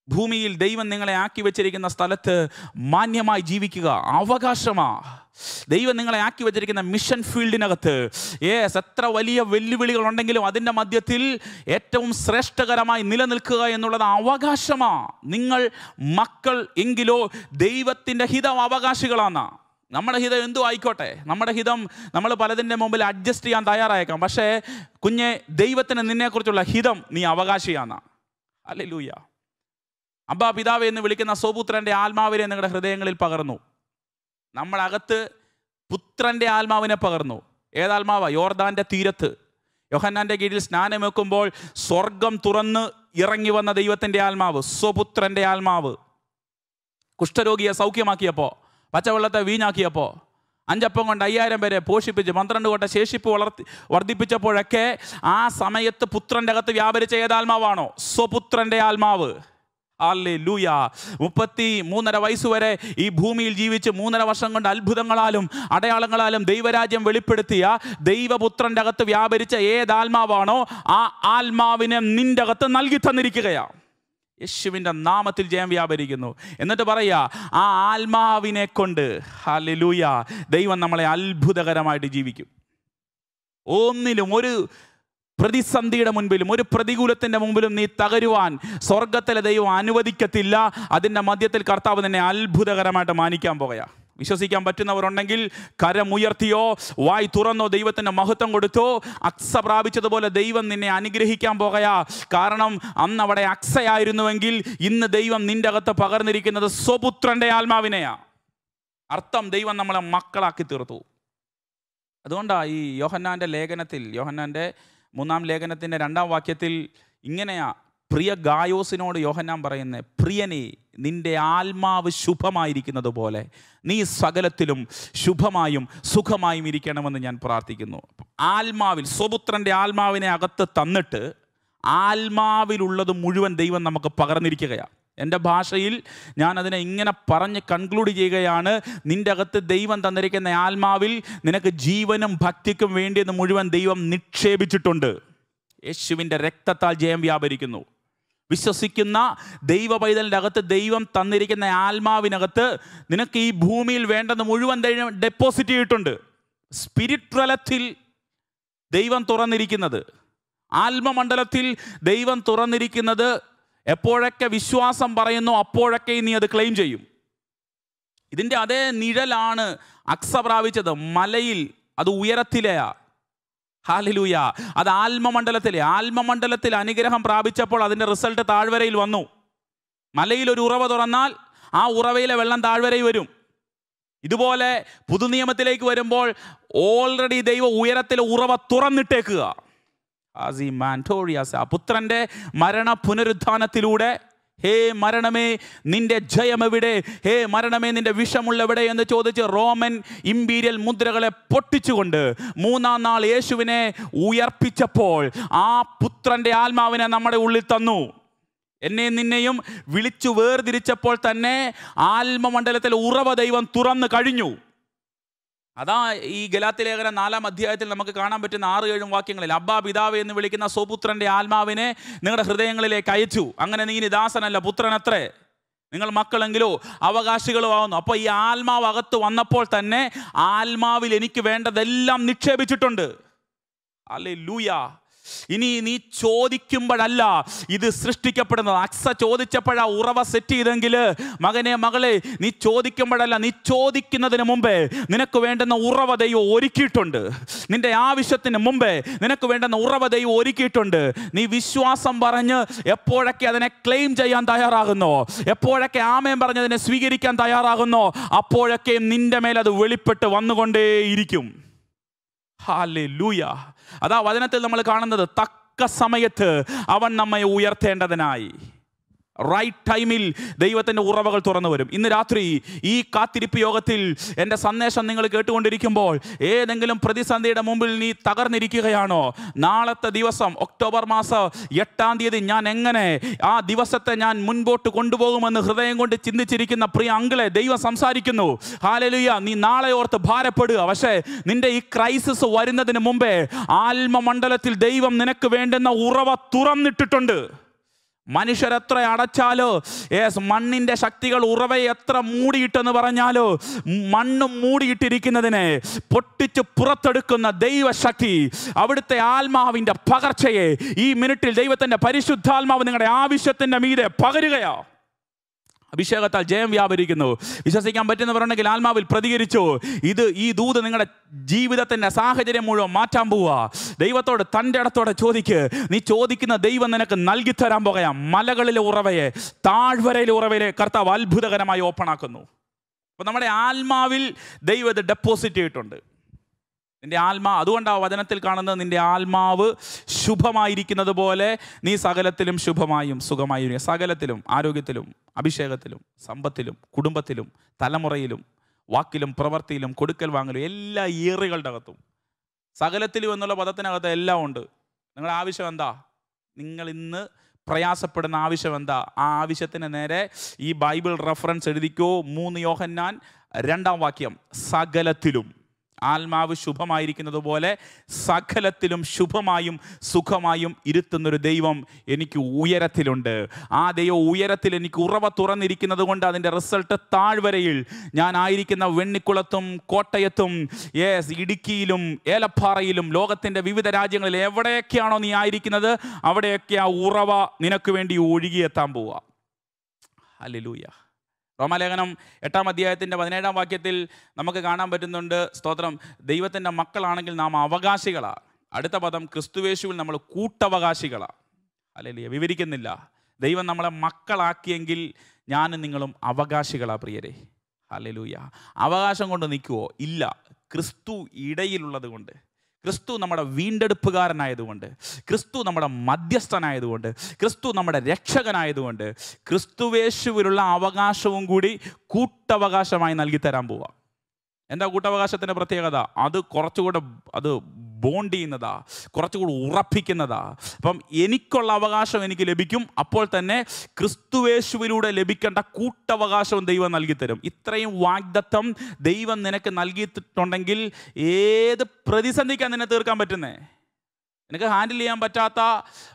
Speaker 1: ഭൂമിയിൽ ദൈവം നിങ്ങളെ ആക്കി വെച്ചിരിക്കുന്ന സ്ഥലത്ത് മാന്യമായി ജീവിക്കുക. അവകാശമാ. ദൈവം നിങ്ങളെ ആക്കി വെച്ചിരിക്കുന്ന മിഷൻ ഫീൽഡിനകത്ത് ഏസ് എത്ര വലിയ വെല്ലുവിളികൾ ഉണ്ടെങ്കിലും അതിന്റെ മധ്യത്തിൽ ഏറ്റവും ശ്രേഷ്ഠകരമായി നിലനിൽക്കുക എന്നുള്ളത് അവകാശമാ. നിങ്ങൾ മക്കൾ എങ്കിലോ ദൈവത്തിന്റെ ഹിതം അവകാശികളാണ്. നമ്മുടെ ഹിതം എന്തു ആയിക്കോട്ടെ. നമ്മുടെ ഹിതം നമ്മൾ പലതിന്റെ മുമ്പിൽ അഡ്ജസ്റ്റ് ചെയ്യാൻ തയ്യാറായേക്കാം. പക്ഷേ കുഞ്ഞെ ദൈവത്തിന് നിന്നെക്കുറിച്ചുള്ള ഹിതം നീ അവകാശിയാണ്. അല്ലേ ലൂയ അബ്ബാ പിതാവ് എന്ന് വിളിക്കുന്ന സ്വപുത്രന്റെ ആത്മാവിനെ നിങ്ങളുടെ ഹൃദയങ്ങളിൽ പകർന്നു. നമ്മളകത്ത് പുത്രന്റെ ആത്മാവിനെ പകർന്നു. ഏതാത്മാവ? യോർദാന്റെ തീരത്ത്. യോഹന്നാന്റെ കീഴിൽ സ്നാനമേക്കുമ്പോൾ സ്വർഗം തുറന്ന് ഇറങ്ങി വന്ന ദൈവത്തിന്റെ ആത്മാവ് സ്വപുത്രന്റെ ആത്മാവ്. കുഷ്ഠരോഗിയെ സൗഖ്യമാക്കിയപ്പോൾ പച്ചവെള്ളത്തെ വീഞ്ഞാക്കിയപ്പോൾ അഞ്ചപ്പം കൊണ്ട് അയ്യായിരം പേരെ പോഷിപ്പിച്ച് പന്ത്രണ്ട് കൊണ്ട ശേഷിപ്പ് വളർത്തി വർദ്ധിപ്പിച്ചപ്പോഴൊക്കെ ആ സമയത്ത് പുത്രന്റെ അകത്ത് വ്യാപരിച്ച ഏതാത്മാവാണോ? സ്വപുത്രന്റെ ആത്മാവ്. ലൂയ മുപ്പത്തി മൂന്നര വയസ്സ് വരെ ഈ ഭൂമിയിൽ ജീവിച്ച് മൂന്നര വർഷം കൊണ്ട് അത്ഭുതങ്ങളാലും അടയാളങ്ങളാലും ദൈവരാജ്യം വെളിപ്പെടുത്തിയ ദൈവപുത്രന്റെ അകത്ത് വ്യാപരിച്ച ഏത് ആത്മാവാണോ ആ ആത്മാവിനെ നിന്റെ അകത്ത് നൽകി തന്നിരിക്കുകയാണ് യേശുവിന്റെ നാമത്തിൽ ജയം വ്യാപരിക്കുന്നു. എന്നിട്ട് പറയുക ആ ആത്മാവിനെ കൊണ്ട് ഹാലലൂയ ദൈവം നമ്മളെ അത്ഭുതകരമായിട്ട് ജീവിക്കും. ഒന്നിലും ഒരു പ്രതിസന്ധിയുടെ മുൻപിലും ഒരു പ്രതികൂലത്തിന്റെ മുമ്പിലും നീ തകരുവാൻ സ്വർഗത്തിലെ ദൈവം അനുവദിക്കത്തില്ല. അതിന്റെ മധ്യത്തിൽ കർത്താവ് നിന്നെ അത്ഭുതകരമായിട്ട് മാനിക്കാൻ പോകുക വിശ്വസിക്കാൻ പറ്റുന്നവരുണ്ടെങ്കിൽ കരമുയർത്തിയോ വായി തുറന്നോ ദൈവത്തിന്റെ മഹത്വം കൊടുത്തോ അക്സ പ്രാപിച്ചതുപോലെ ദൈവം നിന്നെ അനുഗ്രഹിക്കാൻ പോകയാ. കാരണം അന്ന് അവിടെ അക്സയായിരുന്നുവെങ്കിൽ ഇന്ന് ദൈവം നിന്റെ അകത്ത് പകർന്നിരിക്കുന്നത് സ്വപുത്രന്റെ ആത്മാവിനെയാ. അർത്ഥം ദൈവം നമ്മളെ മക്കളാക്കി തീർത്തു. അതുകൊണ്ടാണ് ഈ യോഹന്നാന്റെ ലേഖനത്തിൽ യോഹന്നാന്റെ മൂന്നാം ലേഖനത്തിന്റെ രണ്ടാം വാക്യത്തിൽ ഇങ്ങനെയാ പ്രിയ ഗായോസിനോട് യോഹന്നാൻ പറയുന്നത് പ്രിയനെ നിന്റെ ആത്മാവ് ശുഭമായിരിക്കുന്നത് പോലെ നീ സകലത്തിലും ശുഭമായും സുഖമായും ഇരിക്കണമെന്ന് ഞാൻ പ്രാർത്ഥിക്കുന്നു. ആത്മാവിൽ സ്വപുത്രന്റെ ആത്മാവിനെ അകത്ത് തന്നിട്ട് ആത്മാവിലുള്ളത് മുഴുവൻ ദൈവം നമുക്ക് പകർന്നിരിക്കുകയാണ് എന്റെ ഭാഷയിൽ ഞാൻ അതിനെ ഇങ്ങനെ പറഞ്ഞ് കൺക്ലൂഡ് ചെയ്യുകയാണ്. നിന്റെ അകത്ത് ദൈവം തന്നിരിക്കുന്ന ആത്മാവിൽ നിനക്ക് ജീവനും ഭക്തിക്കും വേണ്ടിയെന്ന് മുഴുവൻ ദൈവം നിക്ഷേപിച്ചിട്ടുണ്ട്. യേശുവിന്റെ രക്തത്താൽ ജയം വ്യാപരിക്കുന്നു. വിശ്വസിക്കുന്ന ദൈവ പൈതലിന്റെ അകത്ത് ദൈവം തന്നിരിക്കുന്ന ആത്മാവിനകത്ത് നിനക്ക് ഈ ഭൂമിയിൽ വേണ്ടത് മുഴുവൻ ദൈവം ഡെപ്പോസിറ്റ് ചെയ്തിട്ടുണ്ട്. സ്പിരിറ്റ് തലത്തിൽ ദൈവം തുറന്നിരിക്കുന്നത്. ആത്മമണ്ഡലത്തിൽ ദൈവം തുറന്നിരിക്കുന്നത് എപ്പോഴൊക്കെ വിശ്വാസം പറയുന്നു അപ്പോഴൊക്കെ നീ അത് ക്ലെയിം ചെയ്യും. ഇതിന്റെ അതേ നിഴലാണ് അക്സ പ്രാപിച്ചത്. മലയിൽ അത് ഉയരത്തിലെയാ. ഹാലിലൂയ അത് ആത്മമണ്ഡലത്തിലെ. ആത്മമണ്ഡലത്തിൽ അനുഗ്രഹം പ്രാപിച്ചപ്പോൾ അതിന്റെ റിസൾട്ട് താഴ്വരയിൽ വന്നു. മലയിൽ ഒരു ഉറവ തുറന്നാൽ ആ ഉറവയിലെ വെള്ളം താഴ്വരയിൽ വരും. ഇതുപോലെ പുതുനിയമത്തിലേക്ക് വരുമ്പോൾ ഓൾറെഡി ദൈവം ഉയരത്തിലെ ഉറവ തുറന്നിട്ടേക്കുക. ആസി മാന്റോറിയാസ് ആ പുത്രന്റെ മരണ പുനരുത്ഥാനത്തിലൂടെ ഹേ മരണമേ നിന്റെ ജയം എവിടെ ഹേ മരണമേ നിന്റെ വിഷമുള്ളെവിടെ? എന്ന് ചോദിച്ച് റോമൻ ഇമ്പീരിയൽ മുദ്രകളെ പൊട്ടിച്ചുകൊണ്ട് മൂന്നാം നാൾ യേശുവിനെ ഉയർപ്പിച്ചപ്പോൾ ആ പുത്രന്റെ ആത്മാവിനെ നമ്മുടെ ഉള്ളിൽ തന്നു. എന്നെ നിന്നെയും വിളിച്ചു വേർതിരിച്ചപ്പോൾ തന്നെ ആത്മമണ്ഡലത്തിൽ ഉറവ ദൈവം തുറന്നു കഴിഞ്ഞു. അതാ ഈ ഗലാത്തി ലേഖന നാലാം അധ്യായത്തിൽ നമുക്ക് കാണാൻ പറ്റുന്ന ആറ് ഏഴും വാക്യങ്ങളിൽ അബ്ബാ പിതാവ് എന്ന് വിളിക്കുന്ന സ്വപുത്രന്റെ ആത്മാവിനെ നിങ്ങളുടെ ഹൃദയങ്ങളിലേക്ക് അയച്ചു. അങ്ങനെ നീ ഇനി ദാസനല്ല പുത്രനത്രേ. നിങ്ങൾ മക്കളെങ്കിലോ അവകാശികളോ ആവുന്നു. അപ്പോൾ ഈ ആത്മാവ് അകത്ത് വന്നപ്പോൾ തന്നെ ആത്മാവിൽ എനിക്ക് വേണ്ടതെല്ലാം നിക്ഷേപിച്ചിട്ടുണ്ട്. അല്ലെ ലൂയ ഇനി നീ ചോദിക്കുമ്പോഴല്ല ഇത് സൃഷ്ടിക്കപ്പെടുന്നത്. അക്സ ചോദിച്ചപ്പോഴാ ഉറവ സെറ്റ് ചെയ്തെങ്കിൽ മകനെ മകളെ നീ ചോദിക്കുമ്പോഴല്ല നീ ചോദിക്കുന്നതിന് മുമ്പേ നിനക്ക് വേണ്ടുന്ന ഉറവ ദൈവം ഒരുക്കിയിട്ടുണ്ട്. നിന്റെ ആവശ്യത്തിന് മുമ്പേ നിനക്ക് വേണ്ടുന്ന ഉറവ ദൈവം ഒരുക്കിയിട്ടുണ്ട്. നീ വിശ്വാസം പറഞ്ഞ് എപ്പോഴൊക്കെ അതിനെ ക്ലെയിം ചെയ്യാൻ തയ്യാറാകുന്നോ എപ്പോഴൊക്കെ ആമയം പറഞ്ഞ് അതിനെ സ്വീകരിക്കാൻ തയ്യാറാകുന്നോ അപ്പോഴൊക്കെ നിന്റെ മേൽ അത് വെളിപ്പെട്ട് വന്നുകൊണ്ടേയിരിക്കും. ഹാലൂയ അതാ വചനത്തിൽ നമ്മൾ കാണുന്നത് തക്ക സമയത്ത് അവൻ നമ്മെ ഉയർത്തേണ്ടതിനായി. റൈറ്റ് ടൈമിൽ ദൈവത്തിന്റെ ഉറവകൾ തുറന്നു വരും. ഇന്ന് രാത്രി ഈ കാത്തിരിപ്പ് യോഗത്തിൽ എന്റെ സന്ദേശം നിങ്ങൾ കേട്ടുകൊണ്ടിരിക്കുമ്പോൾ ഏതെങ്കിലും പ്രതിസന്ധിയുടെ മുമ്പിൽ നീ തകർന്നിരിക്കുകയാണോ? നാളത്തെ ദിവസം ഒക്ടോബർ മാസം എട്ടാം തീയതി ഞാൻ എങ്ങനെ ആ ദിവസത്തെ ഞാൻ മുൻപോട്ട് കൊണ്ടുപോകുമെന്ന് ഹൃദയം കൊണ്ട് ചിന്തിച്ചിരിക്കുന്ന പ്രിയ അങ്കിളെ ദൈവം സംസാരിക്കുന്നു. ഹാലലുയ നീ നാളെ ഓർത്ത് ഭാരപ്പെടുക. പക്ഷേ നിന്റെ ഈ ക്രൈസിസ് വരുന്നതിന് മുമ്പേ ആത്മമണ്ഡലത്തിൽ ദൈവം നിനക്ക് വേണ്ടുന്ന ഉറവ തുറന്നിട്ടിട്ടുണ്ട്. മനുഷ്യരെത്ര അടച്ചാലോ യേസ് മണ്ണിന്റെ ശക്തികൾ ഉറവയെ എത്ര മൂടിയിട്ടെന്ന് പറഞ്ഞാലോ? മണ്ണും മൂടിയിട്ടിരിക്കുന്നതിനെ പൊട്ടിച്ച് പുറത്തെടുക്കുന്ന ദൈവശക്തി അവിടുത്തെ ആത്മാവിന്റെ പകർച്ചയെ ഈ മിനിറ്റിൽ ദൈവത്തിന്റെ പരിശുദ്ധാത്മാവ് നിങ്ങളുടെ ആവശ്യത്തിന്റെ മീതെ പകരുകയാ. അഭിഷേകത്താൽ ജയം വ്യാപരിക്കുന്നു. വിശ്വസിക്കാൻ പറ്റുന്നവരുണ്ടെങ്കിൽ ആത്മാവിൽ പ്രതികരിച്ചു. ഇത് ഈ ദൂത് നിങ്ങളുടെ ജീവിതത്തിന്റെ സാഹചര്യം മുഴുവൻ മാറ്റാൻ പോവുക. ദൈവത്തോട് തന്റെ ഇടത്തോടെ ചോദിക്ക്. നീ ചോദിക്കുന്ന ദൈവം നിനക്ക് നൽകി തരാൻ പോകയാ. മലകളിലെ ഉറവയെ താഴ്വരയിലെ ഉറവയിലെ കർത്താവ് അത്ഭുതകരമായി ഓപ്പൺ ആക്കുന്നു. അപ്പോൾ നമ്മുടെ ആത്മാവിൽ ദൈവം ഇത് ഡെപ്പോസിറ്റ് ചെയ്തിട്ടുണ്ട്. നിന്റെ ആത്മാ അതുകൊണ്ടാണ് വചനത്തിൽ കാണുന്നത് നിന്റെ ആത്മാവ് ശുഭമായിരിക്കുന്നത് പോലെ നീ സകലത്തിലും ശുഭമായും സുഖമായും. സകലത്തിലും ആരോഗ്യത്തിലും അഭിഷേകത്തിലും സമ്പത്തിലും കുടുംബത്തിലും തലമുറയിലും വാക്കിലും പ്രവൃത്തിയിലും കൊടുക്കൽ വാങ്ങലും എല്ലാ ഏറുകളുടെ അകത്തും. സകലത്തിലും എന്നുള്ള പദത്തിനകത്ത് എല്ലാം ഉണ്ട്. നിങ്ങളുടെ ആവശ്യം എന്താ? നിങ്ങൾ ഇന്ന് പ്രയാസപ്പെടുന്ന ആവശ്യം എന്താ? ആ ആവശ്യത്തിന് നേരെ ഈ ബൈബിൾ റെഫറൻസ് എഴുതിക്കോ. മൂന്ന് യോഹന്നാൻ രണ്ടാം വാക്യം. സകലത്തിലും. ആത്മാവ് ശുഭമായിരിക്കുന്നത് പോലെ സകലത്തിലും ശുഭമായും സുഖമായും ഇരുത്തുന്നൊരു ദൈവം എനിക്ക് ഉയരത്തിലുണ്ട്. ആ ദൈവം ഉയരത്തിൽ എനിക്ക് ഉറവ തുറന്നിരിക്കുന്നത് കൊണ്ട് അതിന്റെ റിസൾട്ട് താഴ്വരയിൽ ഞാൻ ആയിരിക്കുന്ന വെണ്ണിക്കുളത്തും കോട്ടയത്തും യേസ് ഇടുക്കിയിലും ഏലപ്പാറയിലും ലോകത്തിന്റെ വിവിധ രാജ്യങ്ങളിൽ എവിടെയൊക്കെയാണോ നീ ആയിരിക്കുന്നത് അവിടെയൊക്കെ ആ ഉറവ നിനക്ക് വേണ്ടി ഒഴുകിയെത്താൻ പോവുക ഹല്ലേലൂയ. റോമാലേഖനം എട്ടാം അധ്യായത്തിന്റെ പതിനേഴാം വാക്യത്തിൽ നമുക്ക് കാണാൻ പറ്റുന്നുണ്ട്. സ്തോത്രം. ദൈവത്തിന്റെ മക്കളാണെങ്കിൽ നാം അവകാശികളാണ് അടുത്ത പദം ക്രിസ്തുവേശുവിൽ നമ്മൾ കൂട്ടവകാശികളാണ് അല്ലെ വിവരിക്കുന്നില്ല. ദൈവം നമ്മളെ മക്കളാക്കിയെങ്കിൽ ഞാനും നിങ്ങളും അവകാശികളാ പ്രിയരെ. ഹല്ലേലൂയ. അവകാശം കൊണ്ട് നിൽക്കുവോ? ഇല്ല. ക്രിസ്തു ഇടയിലുള്ളത് കൊണ്ട്. ക്രിസ്തു നമ്മുടെ വീണ്ടെടുപ്പുകാരനായതുകൊണ്ട് ക്രിസ്തു നമ്മുടെ മധ്യസ്ഥനായതുകൊണ്ട് ക്രിസ്തു നമ്മുടെ രക്ഷകനായതുകൊണ്ട് ക്രിസ്തുവേശുവിലുള്ള അവകാശവും കൂടി കൂട്ടവകാശമായി നൽകി തരാൻ പോവാം. എന്താ കൂട്ടവകാശത്തിന്റെ പ്രത്യേകത? അത് കുറച്ചുകൂടെ അത് ബോണ്ട് ചെയ്യുന്നതാ കുറച്ചുകൂടി ഉറപ്പിക്കുന്നതാ. അപ്പം എനിക്കുള്ള അവകാശം എനിക്ക് ലഭിക്കും അപ്പോൾ തന്നെ ക്രിസ്തുവേശുവിലൂടെ ലഭിക്കേണ്ട കൂട്ടവകാശവും ദൈവം നൽകി തരും ഇത്രയും വാഗ്ദത്തം ദൈവം നിനക്ക് നൽകിയിട്ടുണ്ടെങ്കിൽ ഏത് പ്രതിസന്ധിക്കാൻ നിന്നെ തീർക്കാൻ പറ്റുന്നേ? നിനക്ക് ഹാൻഡിൽ ചെയ്യാൻ പറ്റാത്ത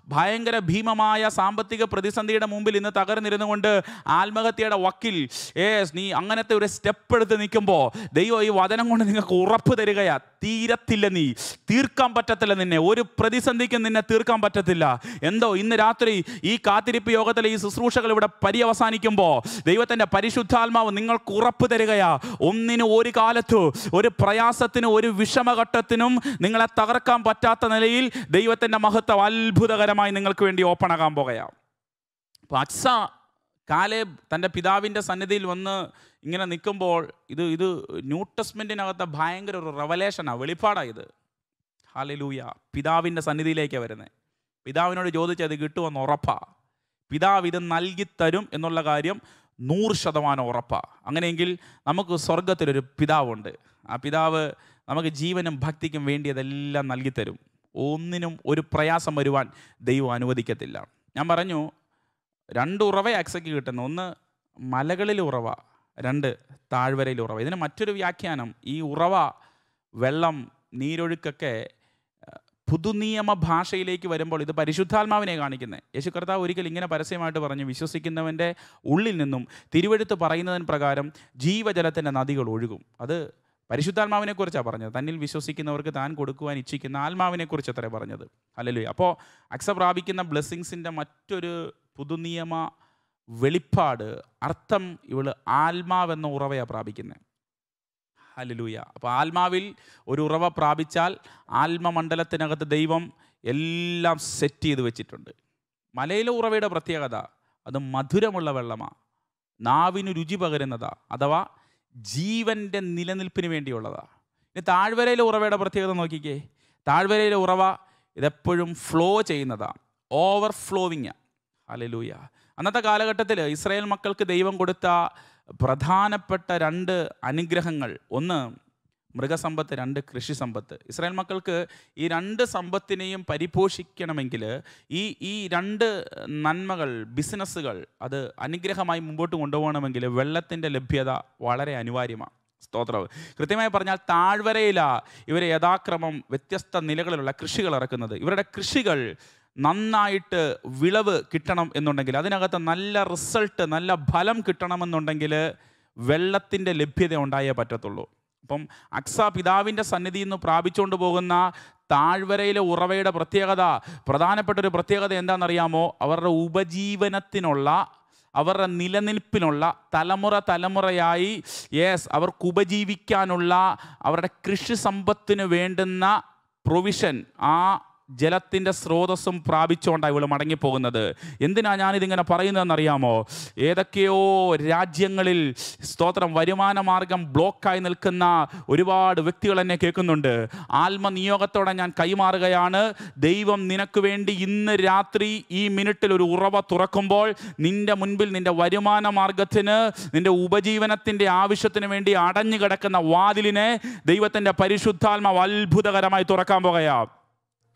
Speaker 1: ഭയങ്കര ഭീമമായ സാമ്പത്തിക പ്രതിസന്ധിയുടെ മുമ്പിൽ ഇന്ന് തകർന്നിരുന്നു കൊണ്ട് ആത്മഹത്യയുടെ വക്കിൽ ഏസ് നീ അങ്ങനത്തെ ഒരു സ്റ്റെപ്പ് എടുത്ത് നിൽക്കുമ്പോൾ ദൈവം ഈ വചനം കൊണ്ട് നിങ്ങൾക്ക് ഉറപ്പ് തരികയാ. തീരത്തില്ല നീ. തീർക്കാൻ പറ്റത്തില്ല നിന്നെ. ഒരു പ്രതിസന്ധിക്കും നിന്നെ തീർക്കാൻ പറ്റത്തില്ല. എന്തോ ഇന്ന് രാത്രി ഈ കാത്തിരിപ്പ് യോഗത്തിലെ ഈ ശുശ്രൂഷകൾ ഇവിടെ പര്യവസാനിക്കുമ്പോൾ ദൈവത്തിന്റെ പരിശുദ്ധാത്മാവ് നിങ്ങൾക്ക് ഉറപ്പ് തരികയാ. ഒന്നിനും ഒരു കാലത്തു ഒരു പ്രയാസത്തിനും ഒരു വിഷമഘട്ടത്തിനും നിങ്ങളെ തകർക്കാൻ പറ്റാത്ത നിലയിൽ ദൈവത്തിന്റെ മഹത്വം അത്ഭുതകരമായി നിങ്ങൾക്ക് വേണ്ടി ഓപ്പൺ ആകാൻ പോകയാ അപ്പോൾ അക്സ കാലേബ് തന്റെ പിതാവിന്റെ സന്നിധിയിൽ വന്ന് ഇങ്ങനെ നിൽക്കുമ്പോൾ ഇത് ഇത് ന്യൂ ടെസ്റ്റ്മെന്റിനകത്തെ ഭയങ്കര ഒരു റവലേഷനാണ് വെളിപ്പാടാണ് ഇത്. ഹാലലൂയ പിതാവിന്റെ സന്നിധിയിലേക്കാണ് വരുന്നത് പിതാവിനോട് ചോദിച്ചാൽ അത് കിട്ടുമെന്ന് ഉറപ്പാ. പിതാവ് ഇത് നൽകിത്തരും എന്നുള്ള കാര്യം നൂറ് ശതമാനം ഉറപ്പാണ് അങ്ങനെയെങ്കിൽ നമുക്ക് സ്വർഗത്തിലൊരു പിതാവുണ്ട്. ആ പിതാവ് നമുക്ക് ജീവനും ഭക്തിക്കും വേണ്ടിയതെല്ലാം നൽകിത്തരും ഒന്നിനും ഒരു പ്രയാസം വരുവാൻ ദൈവം അനുവദിക്കത്തില്ല. ഞാൻ പറഞ്ഞു രണ്ട് ഉറവ അക്സയ്ക്ക് കിട്ടുന്നു. ഒന്ന് മലകളിൽ ഉറവ രണ്ട് താഴ്വരയിൽ ഉറവ. ഇതിന് മറ്റൊരു വ്യാഖ്യാനം ഈ ഉറവ വെള്ളം നീരൊഴുക്കൊക്കെ പുതുനിയമ ഭാഷയിലേക്ക് വരുമ്പോൾ ഇത് പരിശുദ്ധാത്മാവിനെ കാണിക്കുന്നത് യേശു കർത്താവ് ഒരിക്കൽ ഇങ്ങനെ പരസ്യമായിട്ട് പറഞ്ഞു വിശ്വസിക്കുന്നവന്റെ ഉള്ളിൽ നിന്നും തിരുവഴുത്ത് പറയുന്നതിന് പ്രകാരം ജീവജലത്തിന്റെ നദികൾ ഒഴുകും. അത് പരിശുദ്ധാത്മാവിനെക്കുറിച്ചാണ് പറഞ്ഞത്. തന്നിൽ വിശ്വസിക്കുന്നവർക്ക് താൻ കൊടുക്കുവാൻ ഇച്ഛിക്കുന്ന ആത്മാവിനെക്കുറിച്ച് അത്രേ പറഞ്ഞത്. അല്ലല്ലോ അപ്പോൾ അക്സ പ്രാപിക്കുന്ന ബ്ലെസ്സിങ്സിന്റെ മറ്റൊരു പുതുനിയമ വെളിപ്പാട് അർത്ഥം ഇവൾ ആത്മാവെന്ന ഉറവയാണ് പ്രാപിക്കുന്നത് ഹല്ലേലൂയ. അപ്പോൾ ആത്മാവിൽ ഒരു ഉറവ പ്രാപിച്ചാൽ ആത്മമണ്ഡലത്തിനകത്ത് ദൈവം എല്ലാം സെറ്റ് ചെയ്ത് വെച്ചിട്ടുണ്ട്. മലയിലെ ഉറവയുടെ പ്രത്യേകത അത് മധുരമുള്ള വെള്ളമാണ് നാവിന് രുചി പകരുന്നതാ അഥവാ ജീവന്റെ നിലനിൽപ്പിന് വേണ്ടിയുള്ളതാ. ഇനി താഴ്വരയിലെ ഉറവയുടെ പ്രത്യേകത നോക്കിക്കേ. താഴ്വരയിലെ ഉറവ ഇതെപ്പോഴും ഫ്ലോ ചെയ്യുന്നതാണ് ഓവർ ഹല്ലേലൂയ. അന്നത്തെ കാലഘട്ടത്തിൽ ഇസ്രായേൽ മക്കൾക്ക് ദൈവം കൊടുത്ത പ്രധാനപ്പെട്ട രണ്ട് അനുഗ്രഹങ്ങൾ. ഒന്ന് മൃഗസമ്പത്ത് രണ്ട് കൃഷി സമ്പത്ത് ഇസ്രായേൽ മക്കൾക്ക് ഈ രണ്ട് സമ്പത്തിനെയും പരിപോഷിക്കണമെങ്കിൽ ഈ ഈ രണ്ട് നന്മകൾ ബിസിനസ്സുകൾ അത് അനുഗ്രഹമായി മുമ്പോട്ട് കൊണ്ടുപോകണമെങ്കിൽ വെള്ളത്തിന്റെ ലഭ്യത വളരെ അനിവാര്യമാണ്. സ്തോത്രവ് കൃത്യമായി പറഞ്ഞാൽ താഴ്വരയിലാണ് ഇവർ യഥാക്രമം വ്യത്യസ്ത നിലകളിലുള്ള കൃഷികൾ ഇറക്കുന്നത്. ഇവരുടെ കൃഷികൾ നന്നായിട്ട് വിളവ് കിട്ടണം എന്നുണ്ടെങ്കിൽ അതിനകത്ത് നല്ല റിസൾട്ട് നല്ല ഫലം കിട്ടണമെന്നുണ്ടെങ്കിൽ വെള്ളത്തിന്റെ ലഭ്യത ഉണ്ടായേ പറ്റത്തുള്ളൂ. അപ്പം അക്സ പിതാവിന്റെ സന്നിധിയിൽ നിന്ന് പ്രാപിച്ചുകൊണ്ട് പോകുന്ന താഴ്വരയിലെ ഉറവയുടെ പ്രത്യേകത പ്രധാനപ്പെട്ട ഒരു പ്രത്യേകത എന്താണെന്നറിയാമോ? അവരുടെ ഉപജീവനത്തിനുള്ള അവരുടെ നിലനിൽപ്പിനുള്ള തലമുറ തലമുറയായി യെസ് അവർക്ക് ഉപജീവിക്കാനുള്ള അവരുടെ കൃഷി സമ്പത്തിന് വേണ്ടുന്ന പ്രൊവിഷൻ ആ ജലത്തിന്റെ സ്രോതസ്സും പ്രാപിച്ചുകൊണ്ടാണ് ഇവൾ മടങ്ങിപ്പോകുന്നത്. എന്തിനാ ഞാനിതിങ്ങനെ പറയുന്നതെന്നറിയാമോ? ഏതൊക്കെയോ രാജ്യങ്ങളിൽ സ്തോത്രം വരുമാന മാർഗം ബ്ലോക്കായി നിൽക്കുന്ന ഒരുപാട് വ്യക്തികൾ എന്നെ കേൾക്കുന്നുണ്ട്. ആത്മനിയോഗത്തോടെ ഞാൻ കൈമാറുകയാണ്. ദൈവം നിനക്ക് വേണ്ടി ഇന്ന് രാത്രി ഈ മിനിറ്റിൽ ഒരു ഉറവ തുറക്കുമ്പോൾ നിന്റെ മുൻപിൽ നിന്റെ വരുമാന മാർഗത്തിന് നിന്റെ ഉപജീവനത്തിന്റെ ആവശ്യത്തിന് വേണ്ടി അടഞ്ഞു കിടക്കുന്ന വാതിലിനെ ദൈവത്തിന്റെ പരിശുദ്ധാത്മാവ് അത്ഭുതകരമായി തുറക്കാൻ പോകുകയാണ്.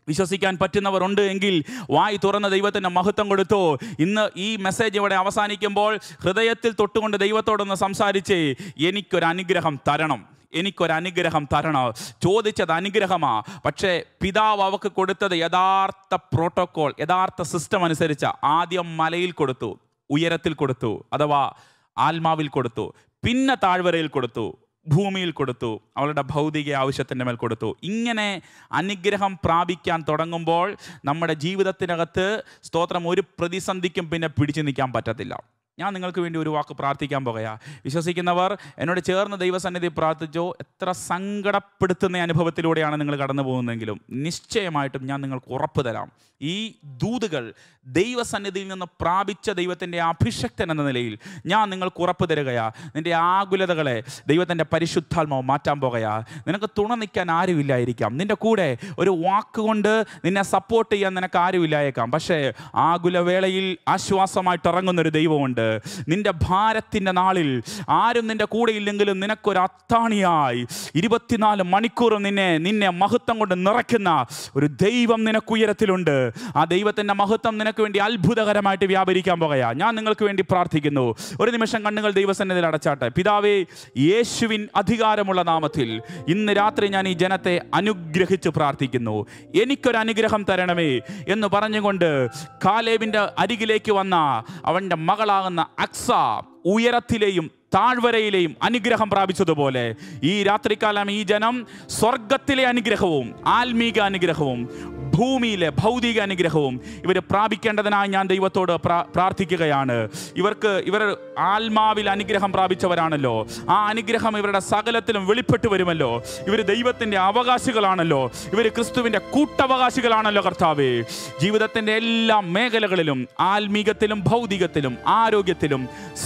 Speaker 1: വിശ്വസിക്കാൻ പറ്റുന്നവർ ഉണ്ട് എങ്കിൽ വായി തുറന്ന ദൈവത്തിന്റെ മഹത്വം കൊടുത്തു. ഇന്ന് ഈ മെസ്സേജ് ഇവിടെ അവസാനിക്കുമ്പോൾ ഹൃദയത്തിൽ തൊട്ടുകൊണ്ട് ദൈവത്തോടൊന്ന് സംസാരിച്ച് എനിക്കൊരു അനുഗ്രഹം തരണം. എനിക്കൊരു അനുഗ്രഹം തരണം. ചോദിച്ചത് അനുഗ്രഹമാ. പക്ഷേ പിതാവ് അവക്ക് കൊടുത്തത് യഥാർത്ഥ പ്രോട്ടോകോൾ യഥാർത്ഥ സിസ്റ്റം അനുസരിച്ച് ആദ്യം മലയിൽ കൊടുത്തു ഉയരത്തിൽ കൊടുത്തു അഥവാ ആത്മാവിൽ കൊടുത്തു പിന്നെ താഴ്വരയിൽ കൊടുത്തു. ഭൂമിയിൽ കൊടുത്തു അവളുടെ ഭൗതിക ആവശ്യത്തിന്റെ മേൽ കൊടുത്തു. ഇങ്ങനെ അനുഗ്രഹം പ്രാപിക്കാൻ തുടങ്ങുമ്പോൾ നമ്മുടെ ജീവിതത്തിനകത്ത് സ്തോത്രം ഒരു പ്രതിസന്ധിക്കും പിന്നെ പിടിച്ചു നിൽക്കാൻ പറ്റത്തില്ല. ഞാൻ നിങ്ങൾക്ക് വേണ്ടി ഒരു വാക്ക് പ്രാർത്ഥിക്കാൻ പോകയാ. വിശ്വസിക്കുന്നവർ എന്നോട് ചേർന്ന് ദൈവസന്നിധി പ്രാർത്ഥിച്ചോ എത്ര സങ്കടപ്പെടുത്തുന്ന അനുഭവത്തിലൂടെയാണ് നിങ്ങൾ കടന്നു പോകുന്നതെങ്കിലും നിശ്ചയമായിട്ടും ഞാൻ നിങ്ങൾക്ക് ഉറപ്പ് തരാം. ഈ ദൂതുകൾ ദൈവസന്നിധിയിൽ നിന്ന് പ്രാപിച്ച ദൈവത്തിന്റെ അഭിഷക്തൻ എന്ന നിലയിൽ ഞാൻ നിങ്ങൾക്ക് ഉറപ്പ് തരികയാ. നിന്റെ ആകുലതകളെ ദൈവത്തിന്റെ പരിശുദ്ധാത്മാവ് മാറ്റാൻ പോകയാ. നിനക്ക് തുണ നിൽക്കാൻ ആരുമില്ലായിരിക്കാം. നിന്റെ കൂടെ ഒരു വാക്കുകൊണ്ട് നിന്നെ സപ്പോർട്ട് ചെയ്യാൻ നിനക്ക് ആരുമില്ലായേക്കാം. പക്ഷേ ആകുലവേളയിൽ ആശ്വാസമായിട്ട് ഇറങ്ങുന്നൊരു ദൈവമുണ്ട്. നിന്റെ ഭാരത്തിന്റെ നാളിൽ ആരും നിന്റെ കൂടെ ഇല്ലെങ്കിലും നിനക്കൊരു അത്താണിയായി. ഇരുപത്തിനാല് മണിക്കൂറും നിന്നെ നിന്നെ മഹത്വം കൊണ്ട് നിറയ്ക്കുന്ന ഒരു ദൈവം നിനക്ക് ഉയരത്തിലുണ്ട്. ആ ദൈവത്തിന്റെ മഹത്വം നിനക്ക് വേണ്ടി അത്ഭുതകരമായിട്ട് വ്യാപരിക്കാൻ പോകയാ. ഞാൻ നിങ്ങൾക്ക് വേണ്ടി പ്രാർത്ഥിക്കുന്നു. ഒരു നിമിഷം കണ്ണുകൾ ദൈവസന്നിധിയിൽ അടച്ചാട്ടെ. പിതാവേ യേശുവിൻ അധികാരമുള്ള നാമത്തിൽ ഇന്ന് രാത്രി ഞാൻ ഈ ജനത്തെ അനുഗ്രഹിച്ച് പ്രാർത്ഥിക്കുന്നു. എനിക്കൊരു അനുഗ്രഹം തരണമേ എന്ന് പറഞ്ഞുകൊണ്ട് കാലേബിന്റെ അരികിലേക്ക് വന്ന അവന്റെ മകളാകുന്ന അക്സ ഉയരത്തിലെയും താഴ്വരയിലെയും അനുഗ്രഹം പ്രാപിച്ചതുപോലെ ഈ രാത്രികാലം ഈ ജനം സ്വർഗത്തിലെ അനുഗ്രഹവും ആത്മീക അനുഗ്രഹവും ഭൂമിയിലെ ഭൗതിക അനുഗ്രഹവും ഇവർ പ്രാപിക്കേണ്ടതിനായി ഞാൻ ദൈവത്തോട് പ്രാർത്ഥിക്കുകയാണ്. ഇവർക്ക് ഇവർ ആത്മാവിൽ അനുഗ്രഹം പ്രാപിച്ചവരാണല്ലോ. ആ അനുഗ്രഹം ഇവരുടെ സകലത്തിലും വെളിപ്പെട്ട് വരുമല്ലോ. ഇവർ ദൈവത്തിന്റെ അവകാശികളാണല്ലോ. ഇവർ ക്രിസ്തുവിന്റെ കൂട്ടവകാശികളാണല്ലോ കർത്താവേ. ജീവിതത്തിന്റെ എല്ലാ മേഖലകളിലും ആത്മീകത്തിലും ഭൗതികത്തിലും ആരോഗ്യത്തിലും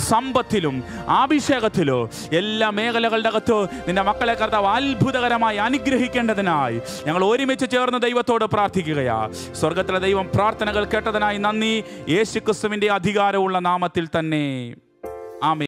Speaker 1: സമ്പത്തിലും അഭിഷേകത്തിലോ എല്ലാ മേഖലകളുടെ അകത്ത് നിന്റെ മക്കളെ കർത്താവ് അത്ഭുതകരമായി അനുഗ്രഹിക്കേണ്ടതിനായി ഞങ്ങൾ ഒരുമിച്ച് ചേർന്ന് ദൈവത്തോട് പ്രാർത്ഥിക്കുകയാ. സ്വർഗത്തിലെ ദൈവം പ്രാർത്ഥനകൾ കേട്ടതിനായി നന്ദി. യേശുക്രിസ്തുവിന്റെ അധികാരമുള്ള നാമത്തിൽ തന്നെ.